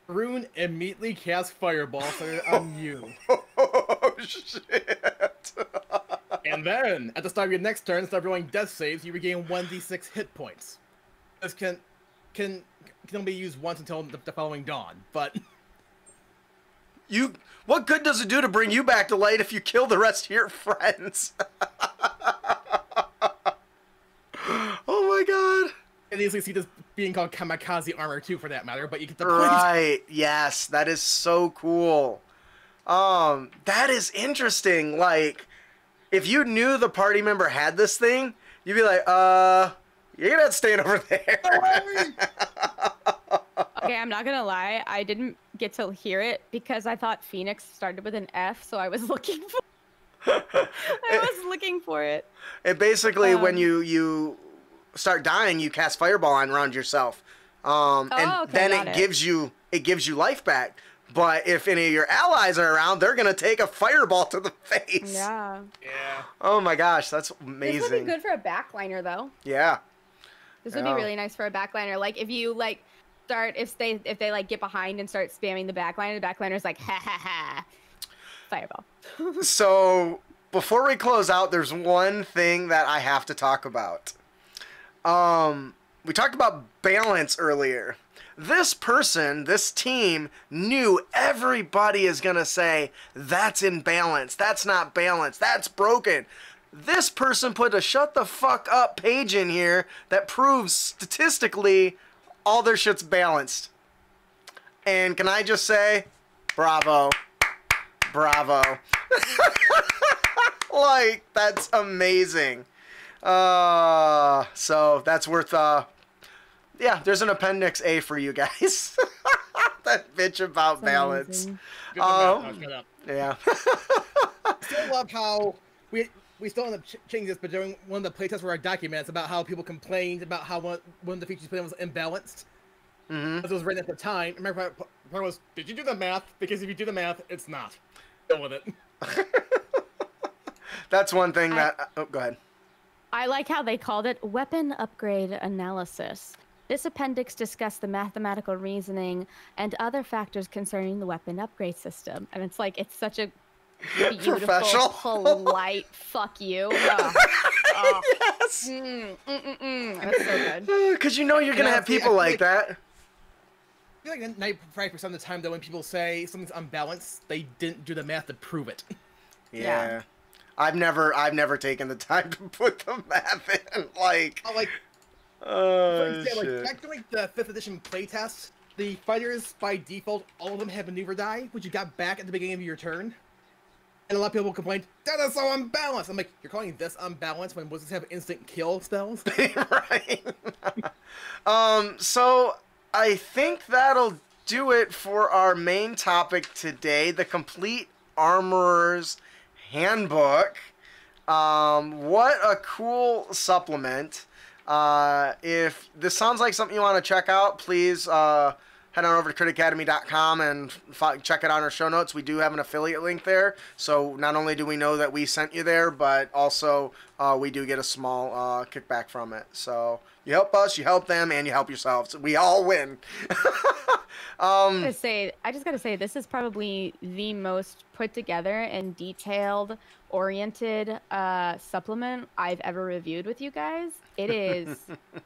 Rune immediately casts Fireball so on you. Oh shit. And then, at the start of your next turn, instead of rolling death saves, you regain 1d6 hit points. This can can can only be used once until the, the following dawn, but You what good does it do to bring you back to light if you kill the rest of your friends? oh my god. And you can easily see this being called Kamikaze armor too, for that matter. But you get the point. Right. Yes, that is so cool. Um, that is interesting. Like, if you knew the party member had this thing, you'd be like, uh, you're not staying over there. Okay, I'm not gonna lie. I didn't get to hear it because I thought Phoenix started with an F, so I was looking for. I was looking for it. And basically, when Um, you you start dying, you cast fireball on around yourself, um, and Oh, okay, then it, it. gives you it gives you life back. But if any of your allies are around, they're gonna take a fireball to the face. Yeah. Yeah. Oh my gosh, that's amazing. This would be good for a backliner, though. Yeah. This would Yeah. be really nice for a backliner. Like if you like start if they if they like get behind and start spamming the backliner, the backliner's like ha ha ha, fireball. So before we close out, there's one thing that I have to talk about. Um, we talked about balance earlier. This person, this team, knew everybody is gonna say that's imbalance, that's not balance, that's broken. This person put a shut the fuck up page in here that proves statistically all their shit's balanced. And can I just say, bravo. Bravo. like, that's amazing. Uh, so that's worth, uh, yeah, there's an appendix A for you guys. that bitch about balance. Amazing. Good. Um, No, shut up. Yeah. still love how we we still end up ch- changing this, but during one of the playtests for our documents about how people complained about how one, one of the features put in was imbalanced. hmm As it was written at the time. Remember, part, part was, did you do the math? Because if you do the math, it's not. Deal with it. That's one thing I- that, oh, go ahead. I like how they called it weapon upgrade analysis. This appendix discussed the mathematical reasoning and other factors concerning the weapon upgrade system. And it's like it's such a beautiful, Professional. polite fuck you. Ugh. Oh. Yes. Mm, mm, mm, mm. That's so good. Because you know you're going to Yeah, have people feel like like- that. I feel like ninety-five percent of the time, though, when people say something's unbalanced, they didn't do the math to prove it. Yeah. Yeah. I've never, I've never taken the time to put the math in. Like, Uh, Like, oh, example, like shit. back during the fifth edition playtest, the fighters by default, all of them have maneuver die, which you got back at the beginning of your turn. And a lot of people complain, that is so unbalanced. I'm like, you're calling this unbalanced when wizards have instant kill spells? right. um, so I think that'll do it for our main topic today the complete armorer's handbook. Um, what a cool supplement. Uh, if this sounds like something you want to check out, please uh, head on over to critacademy.com and f- check it on our show notes. We do have an affiliate link there. So not only do we know that we sent you there, but also uh, we do get a small uh, kickback from it. So you help us, you help them, and you help yourselves. We all win. um, I say, I just gotta say, this is probably the most put together and detailed oriented uh, supplement I've ever reviewed with you guys. It is,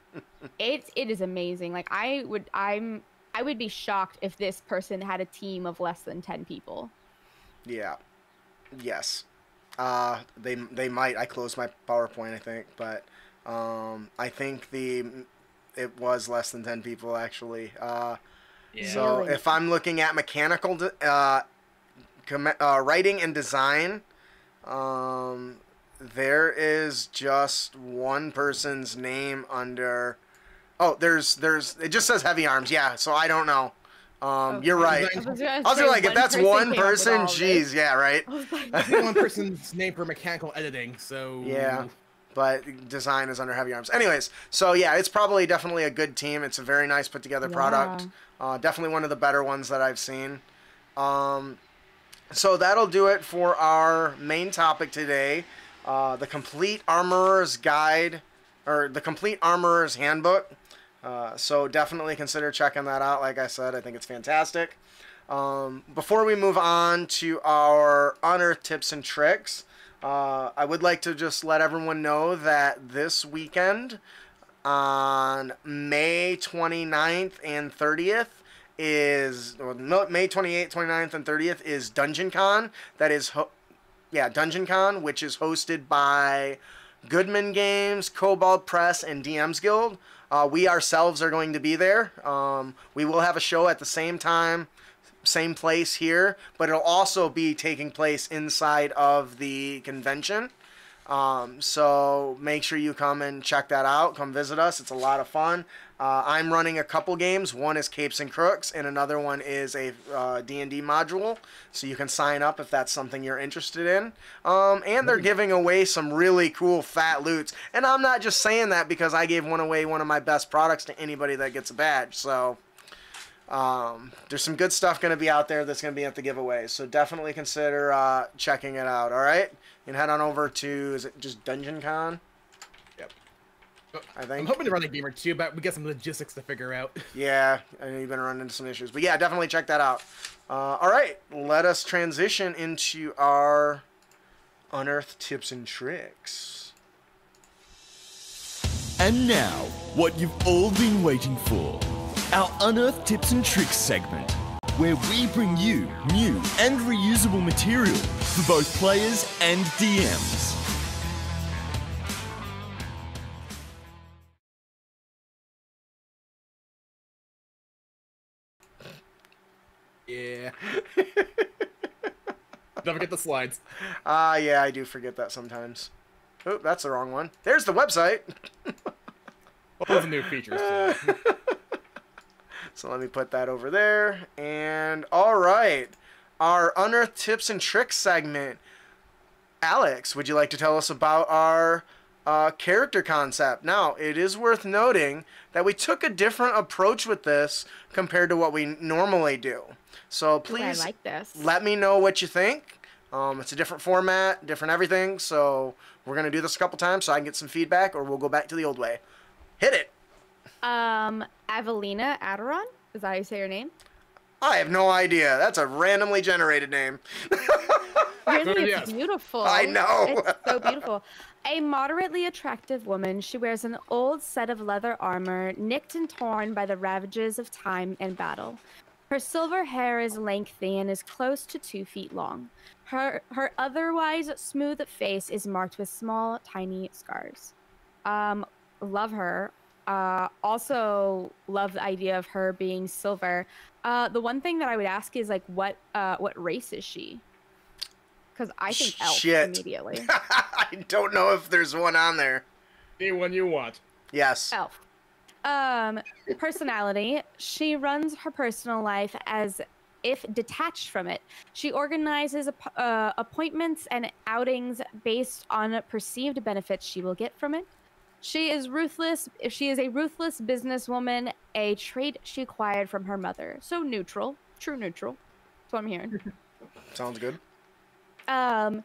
it it is amazing. Like I would, I'm, I would be shocked if this person had a team of less than ten people. Yeah. Yes. Uh, they they might. I closed my PowerPoint, I think, but um, I think the it was less than ten people actually. Uh, yeah. So really? if I'm looking at mechanical de- uh, com- uh, writing and design, um, there is just one person's name under. Oh, there's there's it just says heavy arms. Yeah, so I don't know. Um, okay. You're right. I was, I was like, if that's one person, geez, yeah, right. one person's name for mechanical editing, so yeah but design is under heavy arms. Anyways, so yeah, it's probably definitely a good team. It's a very nice put together yeah. product. Uh, definitely one of the better ones that I've seen. Um, so that'll do it for our main topic today uh, the Complete Armorer's Guide, or the Complete Armorer's Handbook. Uh, so definitely consider checking that out. Like I said, I think it's fantastic. Um, before we move on to our unearth tips and tricks, uh, I would like to just let everyone know that this weekend, on May 29th and 30th, is May 28th, 29th, and 30th is Dungeon Con. That is, ho- yeah, Dungeon Con, which is hosted by Goodman Games, Kobold Press, and DM's Guild. Uh, we ourselves are going to be there. Um, we will have a show at the same time same place here, but it'll also be taking place inside of the convention. Um, so make sure you come and check that out. Come visit us. It's a lot of fun. Uh, I'm running a couple games. One is Capes and Crooks, and another one is a uh, D&D module. So you can sign up if that's something you're interested in. Um, and they're giving away some really cool fat loots. And I'm not just saying that because I gave one away one of my best products to anybody that gets a badge. So um, there's some good stuff going to be out there that's going to be at the giveaway, so definitely consider uh, checking it out. All right, you can head on over to is it just Dungeon Con? Yep. I think. I'm hoping to run a game or two, but we got some logistics to figure out. Yeah, I know you've been running into some issues, but yeah, definitely check that out. Uh, all right, let us transition into our unearth tips and tricks. And now, what you've all been waiting for our Unearth Tips and Tricks segment, where we bring you new and reusable material for both players and DMs. Yeah. Don't forget the slides. Ah, uh, yeah, I do forget that sometimes. Oh, that's the wrong one. There's the website. well, those new features. So. So let me put that over there. And all right, our unearthed tips and tricks segment. Alex, would you like to tell us about our uh, character concept? Now, it is worth noting that we took a different approach with this compared to what we normally do. So please like let me know what you think. Um, it's a different format, different everything. So we're going to do this a couple times so I can get some feedback or we'll go back to the old way. Hit it. Um, Avelina Aderon? Is that how you say your name? I have no idea. That's a randomly generated name. really, it's beautiful. I know. It's so beautiful. A moderately attractive woman, she wears an old set of leather armor, nicked and torn by the ravages of time and battle. Her silver hair is lengthy and is close to two feet long. Her her otherwise smooth face is marked with small, tiny scars. Um, love her. Uh, also, love the idea of her being silver. Uh, the one thing that I would ask is like, what uh, what race is she? because I think elf Shit. immediately. I don't know if there's one on there. Anyone you want. Yes. elf. Um, personality. She runs her personal life as if detached from it. She organizes uh, appointments and outings based on perceived benefits she will get from it. She is ruthless. She is a ruthless businesswoman, a trait she acquired from her mother. So neutral, true neutral. That's what I'm hearing. Sounds good. Um,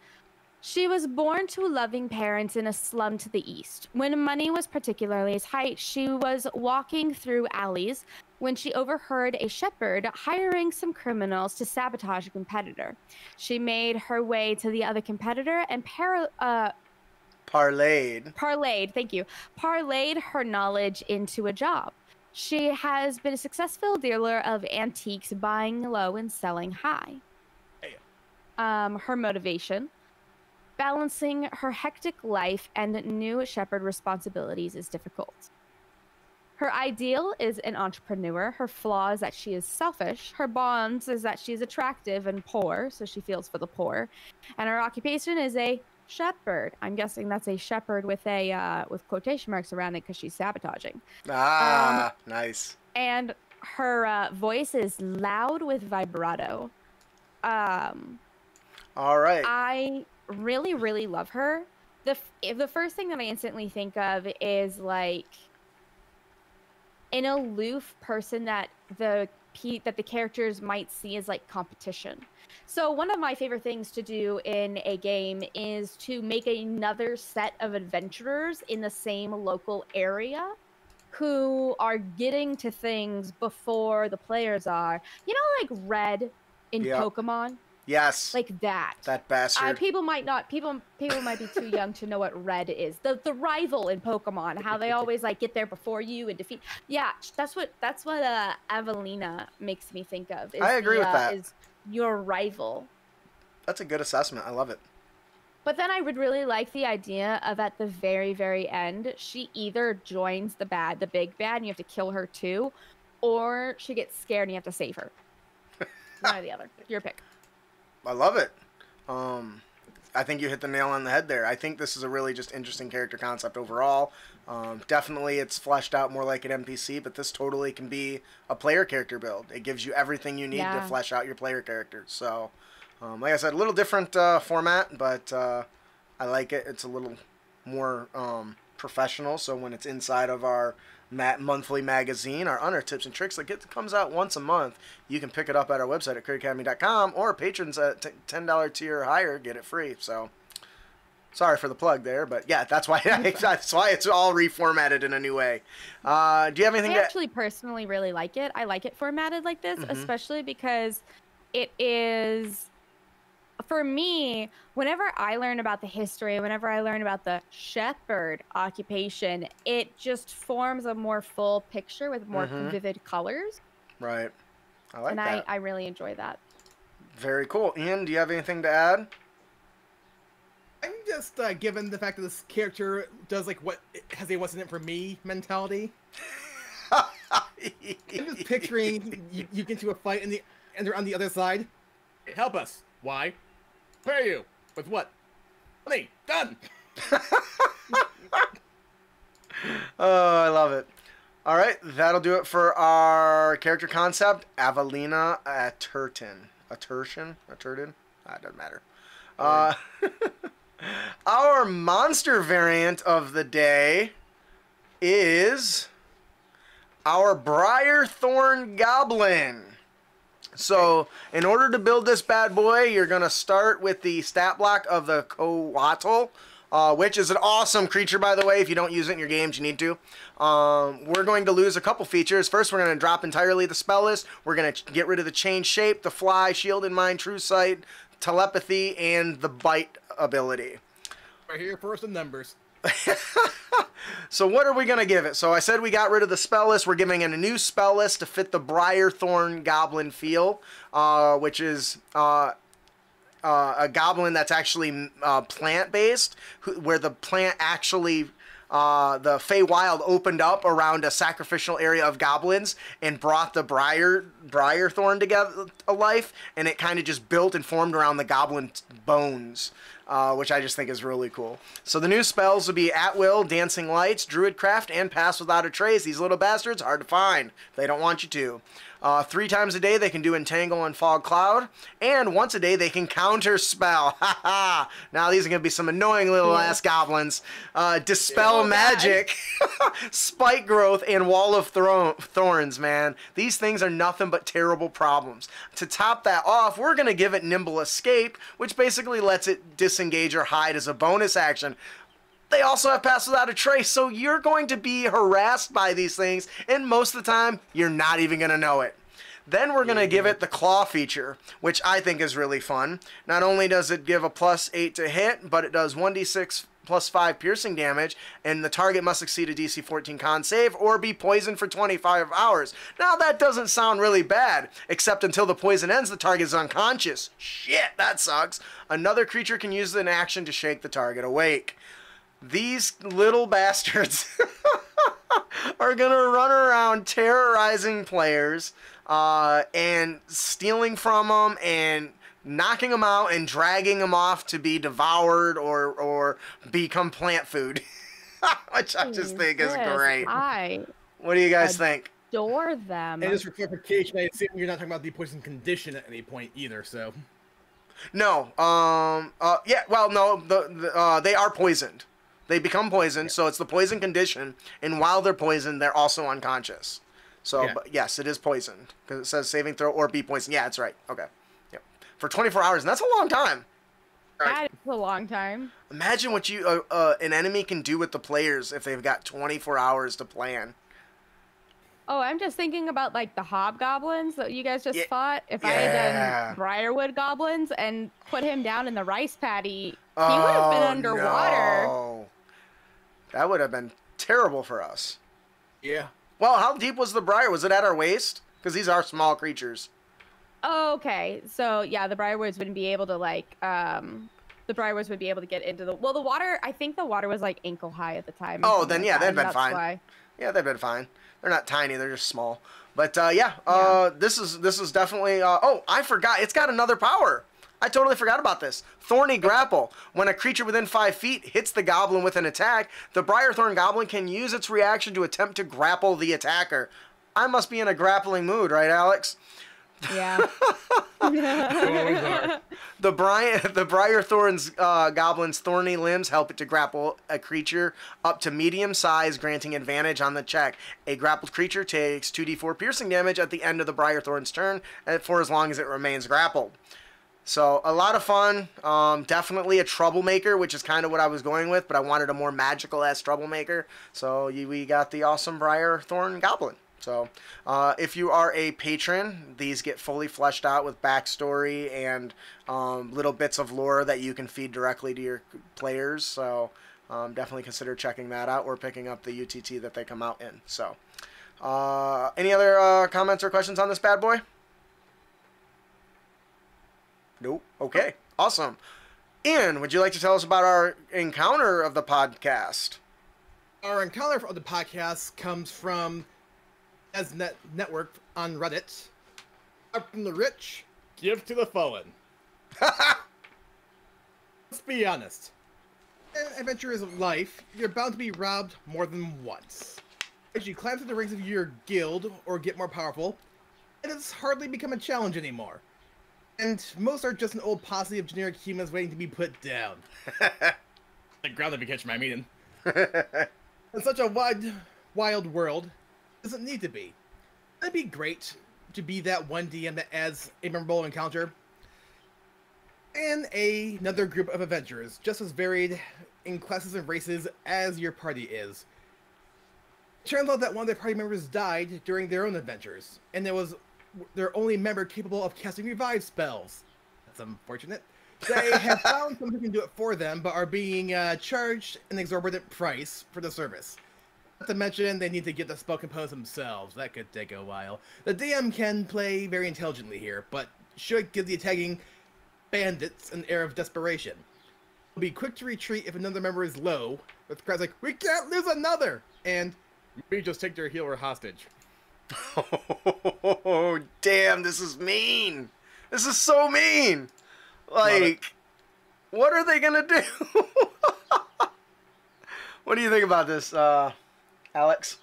she was born to loving parents in a slum to the east. When money was particularly tight, she was walking through alleys when she overheard a shepherd hiring some criminals to sabotage a competitor. She made her way to the other competitor and para- uh, Parlayed. parlayed, thank you, parlayed her knowledge into a job. She has been a successful dealer of antiques, buying low and selling high. Um, her motivation balancing her hectic life and new shepherd responsibilities is difficult. Her ideal is an entrepreneur. Her flaw is that she is selfish. Her bonds is that she is attractive and poor, so she feels for the poor. And her occupation is a shepherd. I'm guessing that's a shepherd with a uh, with quotation marks around it because she's sabotaging. Ah, nice. And her uh, voice is loud with vibrato. Um, All right. I really, really love her. The f- the first thing that I instantly think of is like an aloof person that the that the characters might see as like competition. So one of my favorite things to do in a game is to make another set of adventurers in the same local area who are getting to things before the players are. You know like Red in Yeah. Pokemon? Yes. Like that. that bastard. Uh, people might not people people might be too young to know what red is. The the rival in Pokemon, how they always like get there before you and defeat. Yeah, that's what that's what uh Avelina makes me think of. is I agree the, with uh, that. Is your rival. That's a good assessment. I love it. But then I would really like the idea of at the very very end, she either joins the bad, the big bad, and you have to kill her too, or she gets scared and you have to save her. One or the other. Your pick. I love it. Um, I think you hit the nail on the head there. I think this is a really just interesting character concept overall. Um, definitely, it's fleshed out more like an NPC, but this totally can be a player character build. It gives you everything you need to flesh out your player character. So, um, like I said, a little different uh, format, but uh, I like it. It's a little more um, professional. So when it's inside of our ma- monthly magazine, our Honor Tips and Tricks like it comes out once a month, you can pick it up at our website at critacademy.com or patrons at t- $10 tier or higher get it free. So sorry for the plug there, but yeah, that's why that's why it's all reformatted in a new way. Uh, do you have anything I to actually personally really like it. I like it formatted like this, Mhm. especially because it is for me, whenever I learn about the history, whenever I learn about the shepherd occupation, it just forms a more full picture with more Mhm. vivid colors. right? I like and that. I, I really enjoy that. Very cool. Ian, do you have anything to add? I'm just uh, given the fact that this character does like what has a what's in it for me mentality. I'm just picturing you, you get into a fight and the and they're on the other side. Help us. Why? Pay you with what? Money. Done. Oh, I love it. All right, that'll do it for our character concept, Avelina Aturton. Aturtion? Aturton? Ah, doesn't matter. Uh, our monster variant of the day is our Briar Thorn Goblin. So, in order to build this bad boy, you're going to start with the stat block of the Couatl, uh, which is an awesome creature, by the way. If you don't use it in your games, you need to. Um, we're going to lose a couple features. First, we're going to drop entirely the spell list. We're going to get rid of the change shape, the fly, shielded mind, true sight, telepathy, and the bite ability. Right here, first in numbers. So what are we gonna give it? So I said we got rid of the spell list. We're giving it a new spell list to fit the Briarthorn Goblin feel, uh, which is uh, uh, a goblin that's actually uh, plant based, where the plant actually uh, the Feywild opened up around a sacrificial area of goblins and brought the Briar Briar Thorn together to life, and it kind of just built and formed around the goblin bones. Uh, which I just think is really cool. So the new spells will be At Will, Dancing Lights, Druidcraft, and Pass Without a Trace. These little bastards, hard to find. They don't want you to. Uh, three times a day they can do Entangle and Fog Cloud, and once a day they can Counter Spell. Ha ha! Now these are going to be some annoying little ass goblins. Uh, Dispel God. Magic, Spike Growth, and Wall of Thorns, man. These things are nothing but terrible problems. To top that off, we're going to give it Nimble Escape, which basically lets it disengage or hide as a bonus action. They also have Pass Without a Trace, so you're going to be harassed by these things, and most of the time, you're not even going to know it. Then we're going to give it the Claw feature, which I think is really fun. Not only does it give a plus 8 to hit, but it does 1d6 plus 5 piercing damage, and the target must succeed a DC 14 con save or be poisoned for 25 hours. Now, that doesn't sound really bad, except until the poison ends, the target is unconscious. Shit, that sucks. Another creature can use an action to shake the target awake these little bastards are gonna run around terrorizing players uh, and stealing from them and knocking them out and dragging them off to be devoured or or become plant food which i just think is great I what do you guys think adore them. And just for clarification, I assume you're not talking about the poison condition at any point either. So no um uh yeah well no the, the uh they are poisoned they become poisoned so it's the poison condition and while they're poisoned they're also unconscious so Yeah. but yes it is poisoned because it says saving throw or be poisoned yeah that's right okay yep for 24 hours and that's a long time That is a long time. imagine what you uh, uh, an enemy can do with the players if they've got 24 hours to plan Oh, I'm just thinking about like the hobgoblins that you guys just Yeah. fought. If I had done Briarwood goblins and put him down in the rice paddy, he would have been Oh, underwater. no. That would have been terrible for us yeah, well how deep was the briar was it at our waist because these are small creatures Oh, okay. So yeah, the Briarwoods wouldn't be able to like um the Briarwoods would be able to get into the well the water I think the water was like ankle high at the time. Oh, something then like yeah, that, they'd and been fine. why. Yeah, they've been fine. They're not tiny; they're just small. But uh, yeah, uh, this is this is definitely. Uh, oh, I forgot. It's got another power. I totally forgot about this. Thorny grapple. When a creature within five feet hits the goblin with an attack, the Briarthorn goblin can use its reaction to attempt to grapple the attacker. I must be in a grappling mood, right, Alex? Yeah. The Brian, the Briarthorn's uh, goblin's thorny limbs help it to grapple a creature up to medium size, granting advantage on the check. A grappled creature takes 2d4 piercing damage at the end of the Briarthorn's turn, uh, for as long as it remains grappled. So a lot of fun. Um, definitely a troublemaker, which is kind of what I was going with, but I wanted a more magical ass troublemaker. So we got the awesome Briar Thorn Goblin. So uh, if you are a patron, these get fully fleshed out with backstory and um, little bits of lore that you can feed directly to your players. So um, definitely consider checking that out or picking up the UTT that they come out in. So uh, any other uh, comments or questions on this bad boy? Nope. Okay. Awesome. Ian, would you like to tell us about our encounter of the podcast? Our encounter of the podcast comes from as net network on Reddit. Up from the rich, give to the fallen. Let's be honest. In adventurer's life, you're bound to be robbed more than once. As you climb through the ranks of your guild or get more powerful, it has hardly become a challenge anymore. And most are just an old posse of generic humans waiting to be put down. the ground if be catching my meaning. In such a wide, wild world, doesn't need to be. It'd be great to be that one DM that adds a memorable encounter and a, another group of adventurers, just as varied in classes and races as your party is. Turns out that one of their party members died during their own adventures, and there was their only member capable of casting revive spells. That's unfortunate. They have found someone who can do it for them, but are being uh, charged an exorbitant price for the service. Not to mention, they need to get the spell composed themselves. That could take a while. The DM can play very intelligently here, but should give the attacking bandits an air of desperation. be quick to retreat if another member is low. But the crowd's like, we can't lose another, and we just take their healer hostage. Oh, damn, this is mean. This is so mean. Like, what are they going to do? what do you think about this, uh, Alex?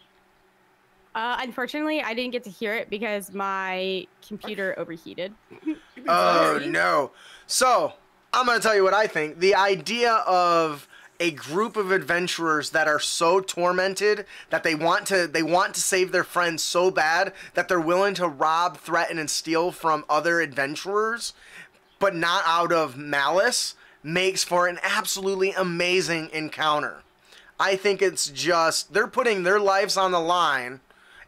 Uh, unfortunately, I didn't get to hear it because my computer overheated. Oh, no. So, I'm going to tell you what I think. The idea of a group of adventurers that are so tormented that they want to they want to save their friends so bad that they're willing to rob, threaten and steal from other adventurers, but not out of malice makes for an absolutely amazing encounter. I think it's just they're putting their lives on the line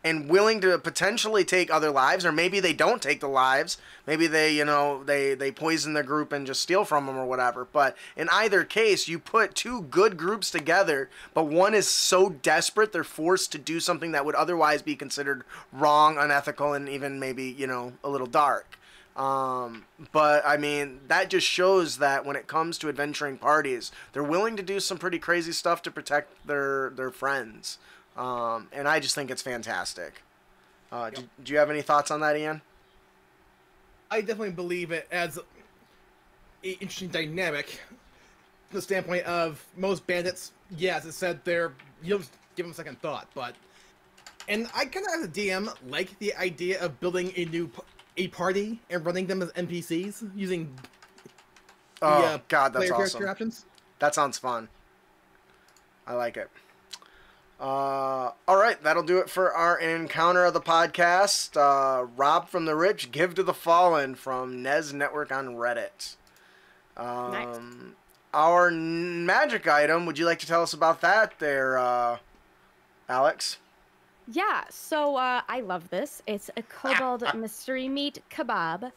and willing to potentially take other lives or maybe they don't take the lives. Maybe they you know they they poison the group and just steal from them or whatever. But in either case you put two good groups together but one is so desperate they're forced to do something that would otherwise be considered wrong unethical and even maybe you know a little dark. Um, but I mean, that just shows that when it comes to adventuring parties, they're willing to do some pretty crazy stuff to protect their their friends. Um, and I just think it's fantastic. Uh, do, do you have any thoughts on that, Ian? I definitely believe it as an interesting dynamic from the standpoint of most bandits. Yeah, as I said, they're you don't give them a second thought, but and I kind of as a DM like the idea of building a new a party and running them as NPCs using the, Oh uh, God, that's awesome. options. That sounds fun. I like it. Uh, all right, that'll do it for our encounter of the podcast. Uh, Rob from the Rich, Give to the Fallen from Nez Network on Reddit. Um, Our n- magic item, would you like to tell us about that there, uh, Alex? Yeah, so uh, I love this. It's a kobold mystery meat kebab.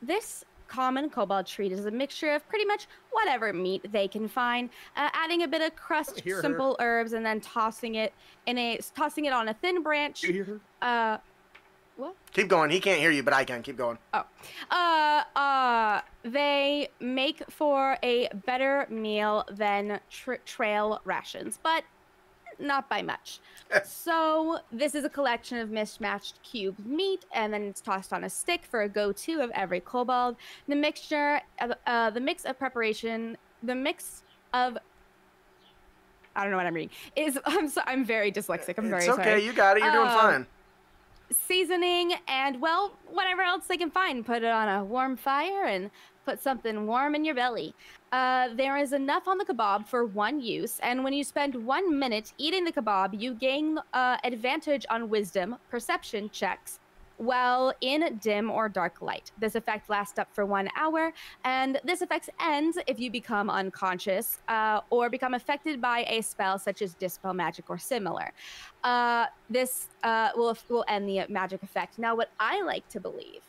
This common kobold treat is a mixture of pretty much whatever meat they can find, uh, adding a bit of crust, Hear her. simple herbs and then tossing it in a tossing it on a thin branch. You hear her? Uh, what? Keep going. He can't hear you, but I can. Keep going. Oh, uh, uh, they make for a better meal than tr- trail rations, but not by much. so this is a collection of mismatched cubed meat, and then it's tossed on a stick for a go-to of every kobold. The mixture, of, uh, the mix of preparation, the mix of I don't know what I'm reading. Is I'm so, I'm very dyslexic. I'm very it's okay. sorry You got it. You're doing Um, fine. seasoning and well whatever else they can find put it on a warm fire and put something warm in your belly. Uh, there is enough on the kebab for one use and when you spend one minute eating the kebab you gain uh, advantage on wisdom perception checks while in dim or dark light. This effect lasts up for one hour and this effect ends if you become unconscious uh, or become affected by a spell such as dispel magic or similar. Uh, this uh, will will end the magic effect. Now, what I like to believe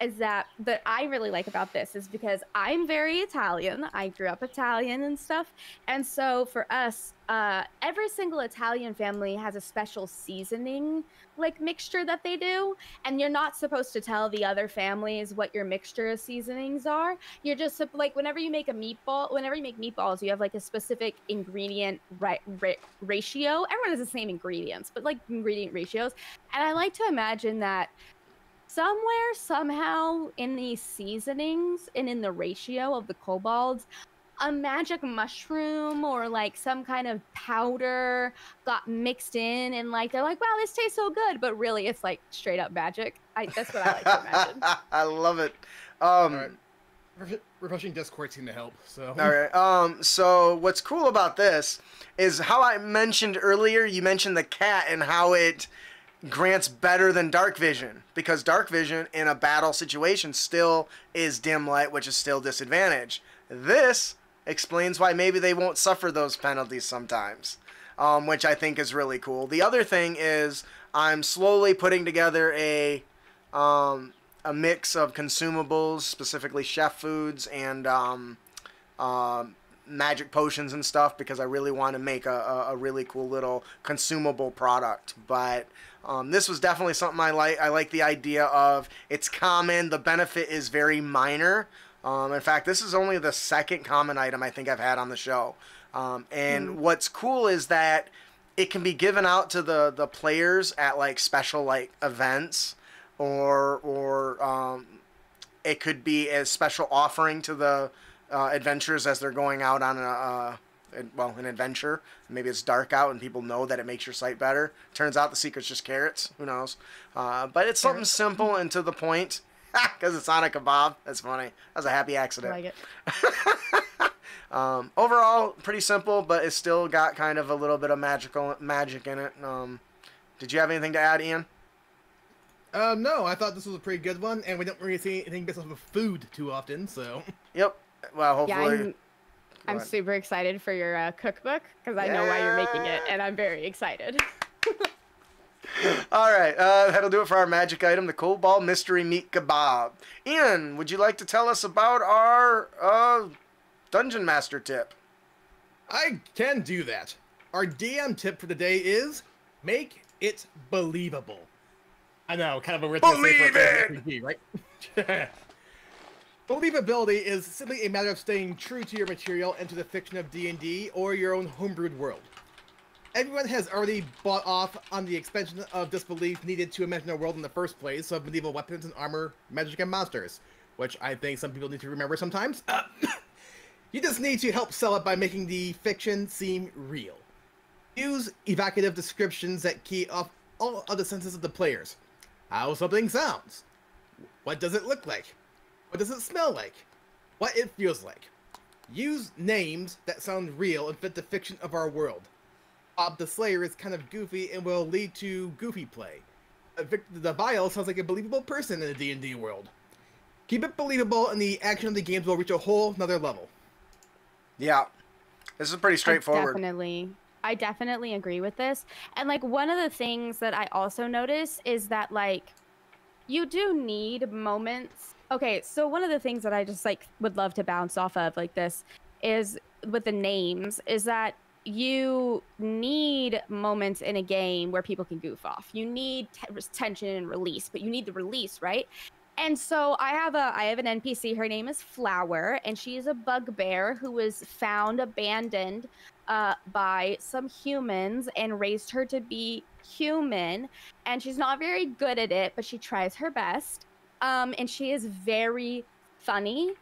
is that that I really like about this is because I'm very Italian. I grew up Italian and stuff, and so for us, uh, every single Italian family has a special seasoning like mixture that they do, and you're not supposed to tell the other families what your mixture of seasonings are. You're just like whenever you make a meatball, whenever you make meatballs, you have like a specific ingredient ra- ra- ratio. Everyone has the same ingredients, but like ingredient ratios. And I like to imagine that somewhere, somehow, in these seasonings and in the ratio of the kobolds, a magic mushroom or like some kind of powder got mixed in, and like they're like, "Wow, this tastes so good," but really, it's like straight up magic. I, that's what I like to imagine. I love it. Um, All right. Refre- Refreshing Discord seemed to help. So All right. Um. So what's cool about this is how I mentioned earlier. You mentioned the cat and how it grants better than dark vision because dark vision in a battle situation still is dim light, which is still disadvantage. This explains why maybe they won't suffer those penalties sometimes, um, which I think is really cool. The other thing is I'm slowly putting together a um, a mix of consumables, specifically chef foods and um, um, magic potions and stuff, because I really want to make a, a, a really cool little consumable product. But um, this was definitely something I like. I like the idea of it's common. The benefit is very minor. Um, in fact, this is only the second common item I think I've had on the show. Um, and what's cool is that it can be given out to the the players at like special like events, or or um, it could be a special offering to the uh, adventurers as they're going out on a uh, an- well an adventure. Maybe it's dark out and people know that it makes your sight better. Turns out the secret's just carrots. Who knows? Uh, but it's something simple and to the point. Because it's on a kebab. That's funny. That was a happy I accident. like it. Um, overall, pretty simple, but it's still got kind of a little bit of magical magic in it. Um, did you have anything to add, Ian? Uh, no, I thought this was a pretty good one, and we don't really see anything based off of food too often, so. Yep. Well, hopefully. I'm, I'm ahead. super excited for your uh, cookbook because I know why you're making it, and I'm very excited. All right, uh, that'll do it for our magic item, the Kobold Mystery Meat Kebab. Ian, would you like to tell us about our uh, Dungeon Master tip? I can do that. Our DM tip for the day is make it believable. I know, kind of a weird thing to for a Believe RPG, right? Believability is simply a matter of staying true to your material and to the fiction of D&D or your own homebrewed world. Everyone has already bought off on the expansion of disbelief needed to imagine a world in the first place of medieval weapons and armor, magic and monsters, which I think some people need to remember sometimes. You just need to help sell it by making the fiction seem real. Use evocative descriptions that key off all of the senses of the players. How something sounds. What does it look like? What does it smell like? What it feels like. Use names that sound real and fit the fiction of our world. Bob the Slayer is kind of goofy and will lead to goofy play. Victor the Vile sounds like a believable person in the D&D world. Keep it believable and the action of the games will reach a whole nother level. Yeah, this is pretty I straightforward. definitely, I definitely agree with this. And like one of the things that I also notice is that like you do need moments. Okay, so one of the things that I just like would love to bounce off of like this is with the names is that you need moments in a game where people can goof off. You need te- tension and release, but you need the release, right? And so I have a I have an NPC. Her name is Flower, and she is a bugbear who was found abandoned uh, by some humans and raised her to be human. And she's not very good at it, but she tries her best. Um, and she is very funny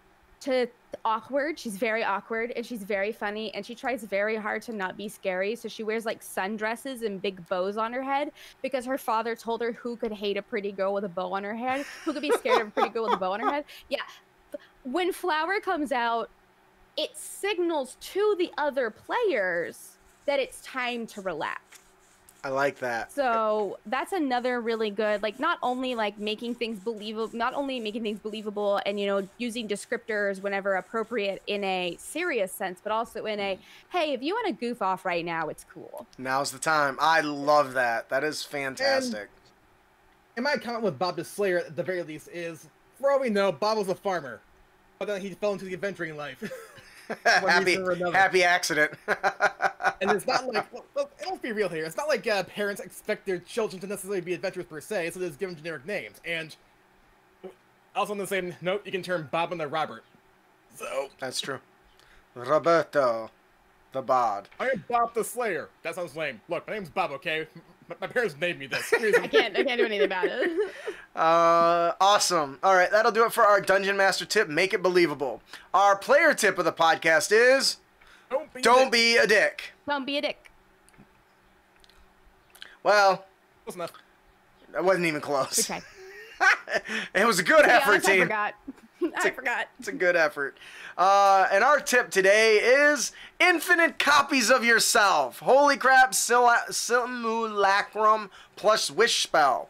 to awkward. She's very awkward and she's very funny and she tries very hard to not be scary. So she wears like sundresses and big bows on her head because her father told her who could hate a pretty girl with a bow on her head, who could be scared of a pretty girl with a bow on her head. Yeah. When Flower comes out, it signals to the other players that it's time to relax. I like that. So that's another really good, like not only like making things believable, not only making things believable and you know using descriptors whenever appropriate in a serious sense, but also in a hey, if you want to goof off right now, it's cool. Now's the time. I love that. That is fantastic. And my comment with Bob the Slayer, at the very least, is for all we know, Bob was a farmer, but then he fell into the adventuring life. happy, reason or another. happy accident. and it's not like, well, well, let's be real here. It's not like uh, parents expect their children to necessarily be adventurers per se, so they just give them generic names. And also on the same note, you can turn Bob into Robert. So That's true. Roberto, the bod. I am Bob the Slayer. That sounds lame. Look, my name's Bob. Okay, my, my parents named me this. I can't, I can't do anything about it. Uh, awesome. All right, that'll do it for our Dungeon Master tip. Make it believable. Our player tip of the podcast is Don't be. don't be a dick. Don't be a dick. Well, that wasn't even close. Good try. It was a good To be effort, honest, I team. Forgot. I forgot. It's a good effort. Uh, and our tip today is infinite copies of yourself. Holy crap, simulacrum plus wish spell.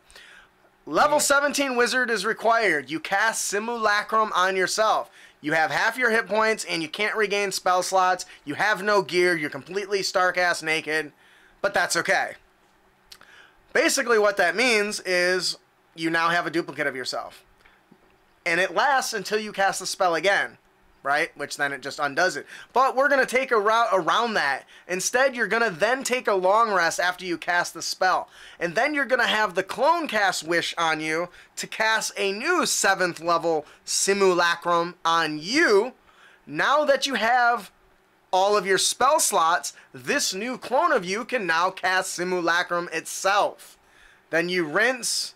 Level 17 wizard is required. You cast simulacrum on yourself. You have half your hit points and you can't regain spell slots. You have no gear. You're completely stark ass naked. But that's okay. Basically, what that means is you now have a duplicate of yourself and it lasts until you cast the spell again. right? Which then it just undoes it. But we're going to take a route around that. Instead, you're going to then take a long rest after you cast the spell. And then you're going to have the clone cast Wish on you to cast a new 7th level Simulacrum on you. Now that you have all of your spell slots, this new clone of you can now cast Simulacrum itself. Then you rinse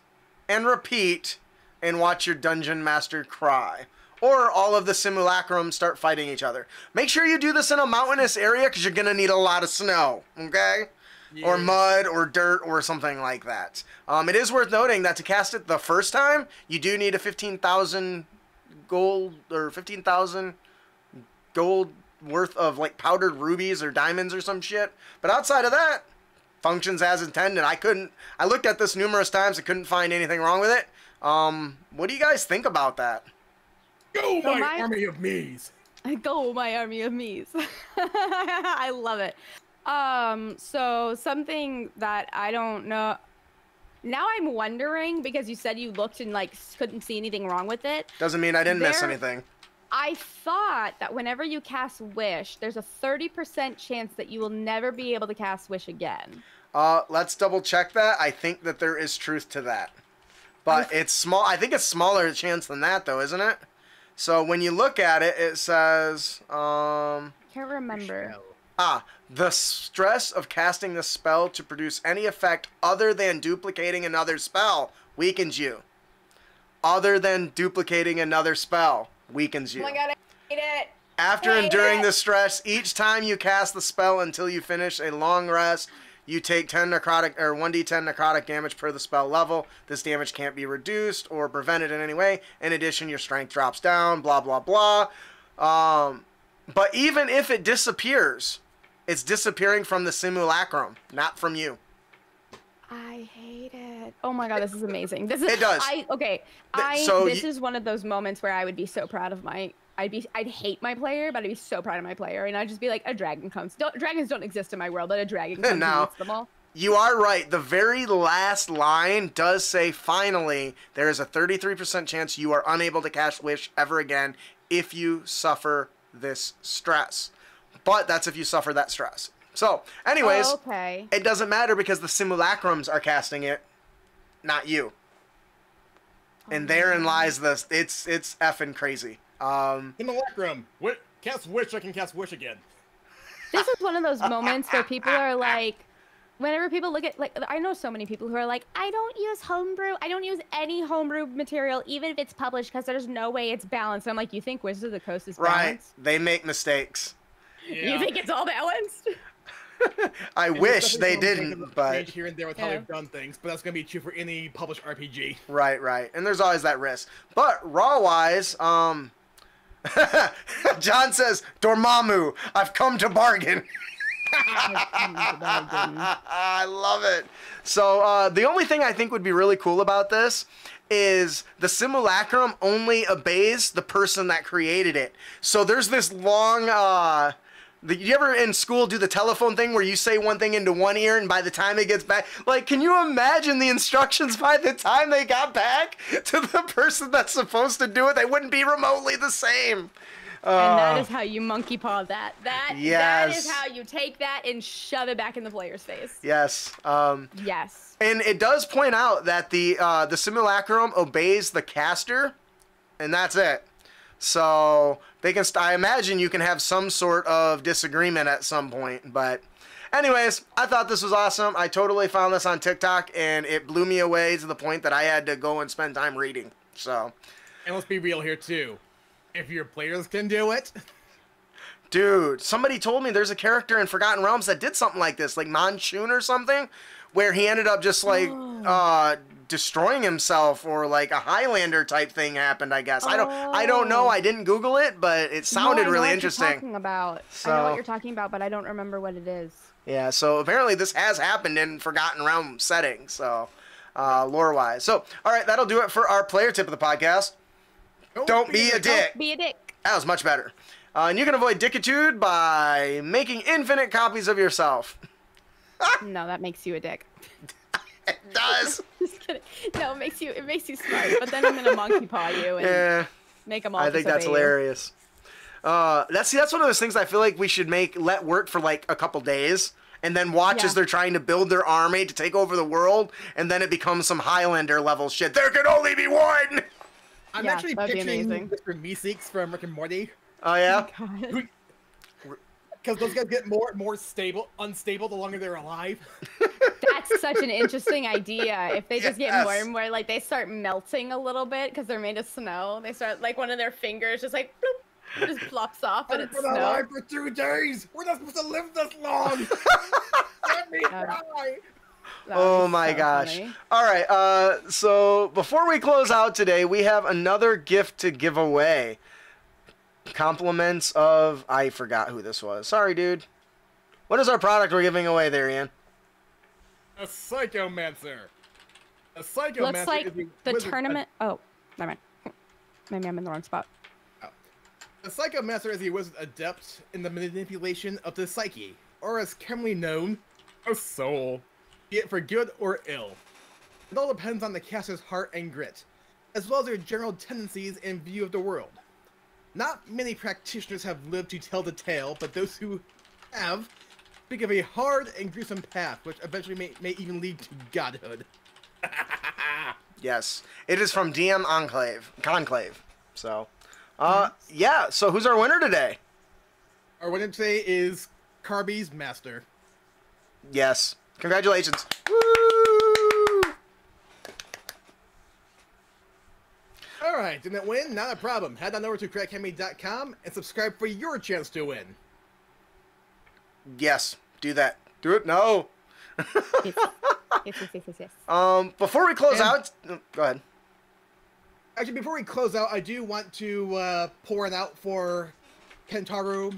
and repeat and watch your dungeon master cry or all of the simulacrums start fighting each other. Make sure you do this in a mountainous area because you're going to need a lot of snow, okay? Yeah. Or mud or dirt or something like that. Um, it is worth noting that to cast it the first time, you do need a 15,000 gold or 15,000 gold worth of like powdered rubies or diamonds or some shit. But outside of that, functions as intended. I couldn't, I looked at this numerous times, I couldn't find anything wrong with it. Um, what do you guys think about that? Go, my, my, army of me's. Go, my army of me's. I love it. Um, so something that I don't know. Now I'm wondering because you said you looked and like couldn't see anything wrong with it. Doesn't mean I didn't there, miss anything. I thought that whenever you cast Wish, there's a 30% chance that you will never be able to cast Wish again. Uh, let's double check that. I think that there is truth to that. But it's small. I think it's smaller chance than that, though, isn't it? So when you look at it, it says. Um, I Can't remember. Ah, the stress of casting the spell to produce any effect other than duplicating another spell weakens you. Other than duplicating another spell weakens you. Oh my god, I hate it. After enduring it. the stress, each time you cast the spell until you finish a long rest, you take 10 necrotic or 1d10 necrotic damage per the spell level. This damage can't be reduced or prevented in any way. In addition, your strength drops down, blah, blah, blah. Um, but even if it disappears, it's disappearing from the simulacrum, not from you. I hate it. Oh my god, this is amazing. This is It does. I okay. I so this is one of those moments where I would be so proud of my I'd be I'd hate my player, but I'd be so proud of my player, and I'd just be like, a dragon comes. Don't, dragons don't exist in my world, but a dragon comes and them all. You are right. The very last line does say, finally, there is a 33% chance you are unable to cast Wish ever again if you suffer this stress. But that's if you suffer that stress. So, anyways, oh, okay. it doesn't matter because the simulacrums are casting it, not you. Oh, and therein oh, lies the it's it's effing crazy. Um, Simulacrum. What? Cast wish. I can cast wish again. This is one of those moments where people are like, whenever people look at like, I know so many people who are like, I don't use homebrew. I don't use any homebrew material, even if it's published, because there's no way it's balanced. I'm like, you think Wizards of the Coast is balanced? Right. They make mistakes. Yeah. You think it's all balanced? I and wish they didn't, but here and there with how they've done things, but that's gonna be true for any published RPG. Right, right, and there's always that risk. But raw wise, um, John says, Dormammu, I've come to bargain. I love it. So uh, the only thing I think would be really cool about this is the simulacrum only obeys the person that created it. So there's this long uh, the, you ever in school do the telephone thing where you say one thing into one ear and by the time it gets back, like, can you imagine the instructions by the time they got back to the person that's supposed to do it? They wouldn't be remotely the same. Uh, and that uh, how you monkey paw that. That yes. that is how you take that and shove it back in the player's face. Yes. Um, yes. And it does point out that the uh, the simulacrum obeys the caster, and that's it. So they can. St- I imagine you can have some sort of disagreement at some point. But, anyways, I thought this was awesome. I totally found this on TikTok, and it blew me away to the point that I had to go and spend time reading. So. And let's be real here too. If your players can do it. Dude, somebody told me there's a character in Forgotten Realms that did something like this, like Manshoon or something, where he ended up just like oh. uh, destroying himself or like a Highlander type thing happened. I guess oh. I don't I don't know. I didn't Google it, but it sounded no, really interesting. talking about so, I know what you're talking about, but I don't remember what it is. Yeah, so apparently this has happened in Forgotten Realm settings. So uh, lore wise. So all right, that'll do it for our player tip of the podcast. Don't, don't be, be, a dick. Don't be a dick. That was much better. Uh, and you can avoid dickitude by making infinite copies of yourself. no, that makes you a dick. It does. Just kidding. No, it makes you it makes you smart. But then I'm gonna monkey paw you and yeah. make them all. I think that's hilarious. Uh, that's see, that's one of those things I feel like we should make let work for like a couple days, and then watch Yeah. as they're trying to build their army to take over the world, and then it becomes some Highlander level shit. There can only be one. I'm Yeah, actually that'd be picturing amazing. Mr. Meeseeks from Rick and Morty. Oh yeah. God. Because those guys get more and more stable, unstable the longer they're alive. That's such an interesting idea. If they just get more and more, like they start melting a little bit because they're made of snow. They start like one of their fingers just like bloop, just flops off and I've it's snow. alive for two days. We're not supposed to live this long. Let me Um, die. That Oh my so gosh. funny. All right. Uh, so before we close out today, we have another gift to give away. Compliments of I forgot who this was. Sorry, dude. What is our product we're giving away there, Ian? A psychomancer. A psychomancer Looks like is the wizard- tournament. Oh, never mind. Maybe I'm in the wrong spot. Oh. A psychomancer is a wizard adept in the manipulation of the psyche, or as commonly known, a soul, be it for good or ill. It all depends on the caster's heart and grit, as well as their general tendencies and view of the world. Not many practitioners have lived to tell the tale, but those who have speak of a hard and gruesome path, which eventually may, may even lead to godhood. Yes, it is from DM Enclave Conclave. So, uh, yeah. So who's our winner today? Our winner today is Carby's Master. Yes, congratulations. Woo! Alright, didn't win? Not a problem. Head on over to critacademy.com and subscribe for your chance to win. Yes, do that. Do it. No. Yes, yes, yes, yes, yes, yes. Um, before we close And- out, go ahead. Actually, before we close out, I do want to uh, pour it out for Kentaro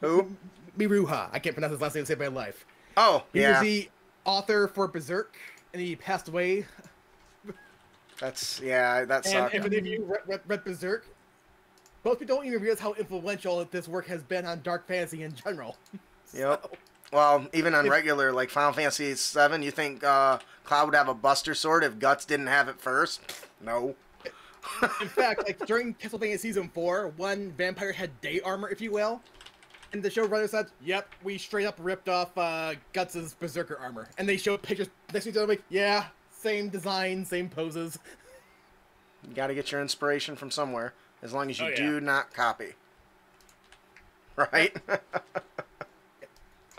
Who? Miruha. I can't pronounce his last name to save my life. Oh, He yeah. was the author for Berserk, and he passed away. That's yeah. That And if any of you read, read, read Berserk, most people don't even realize how influential this work has been on dark fantasy in general. Yep. Well, even on regular like Final Fantasy VII, you think uh, Cloud would have a Buster Sword if Guts didn't have it first? No. In fact, like during Castlevania Season 4, one vampire had day armor, if you will. And the showrunner said, yep, we straight up ripped off uh, Guts' Berserker armor. And they showed pictures next to each other, like, yeah, same design, same poses. You got to get your inspiration from somewhere, as long as you Oh, yeah. do not copy. Right?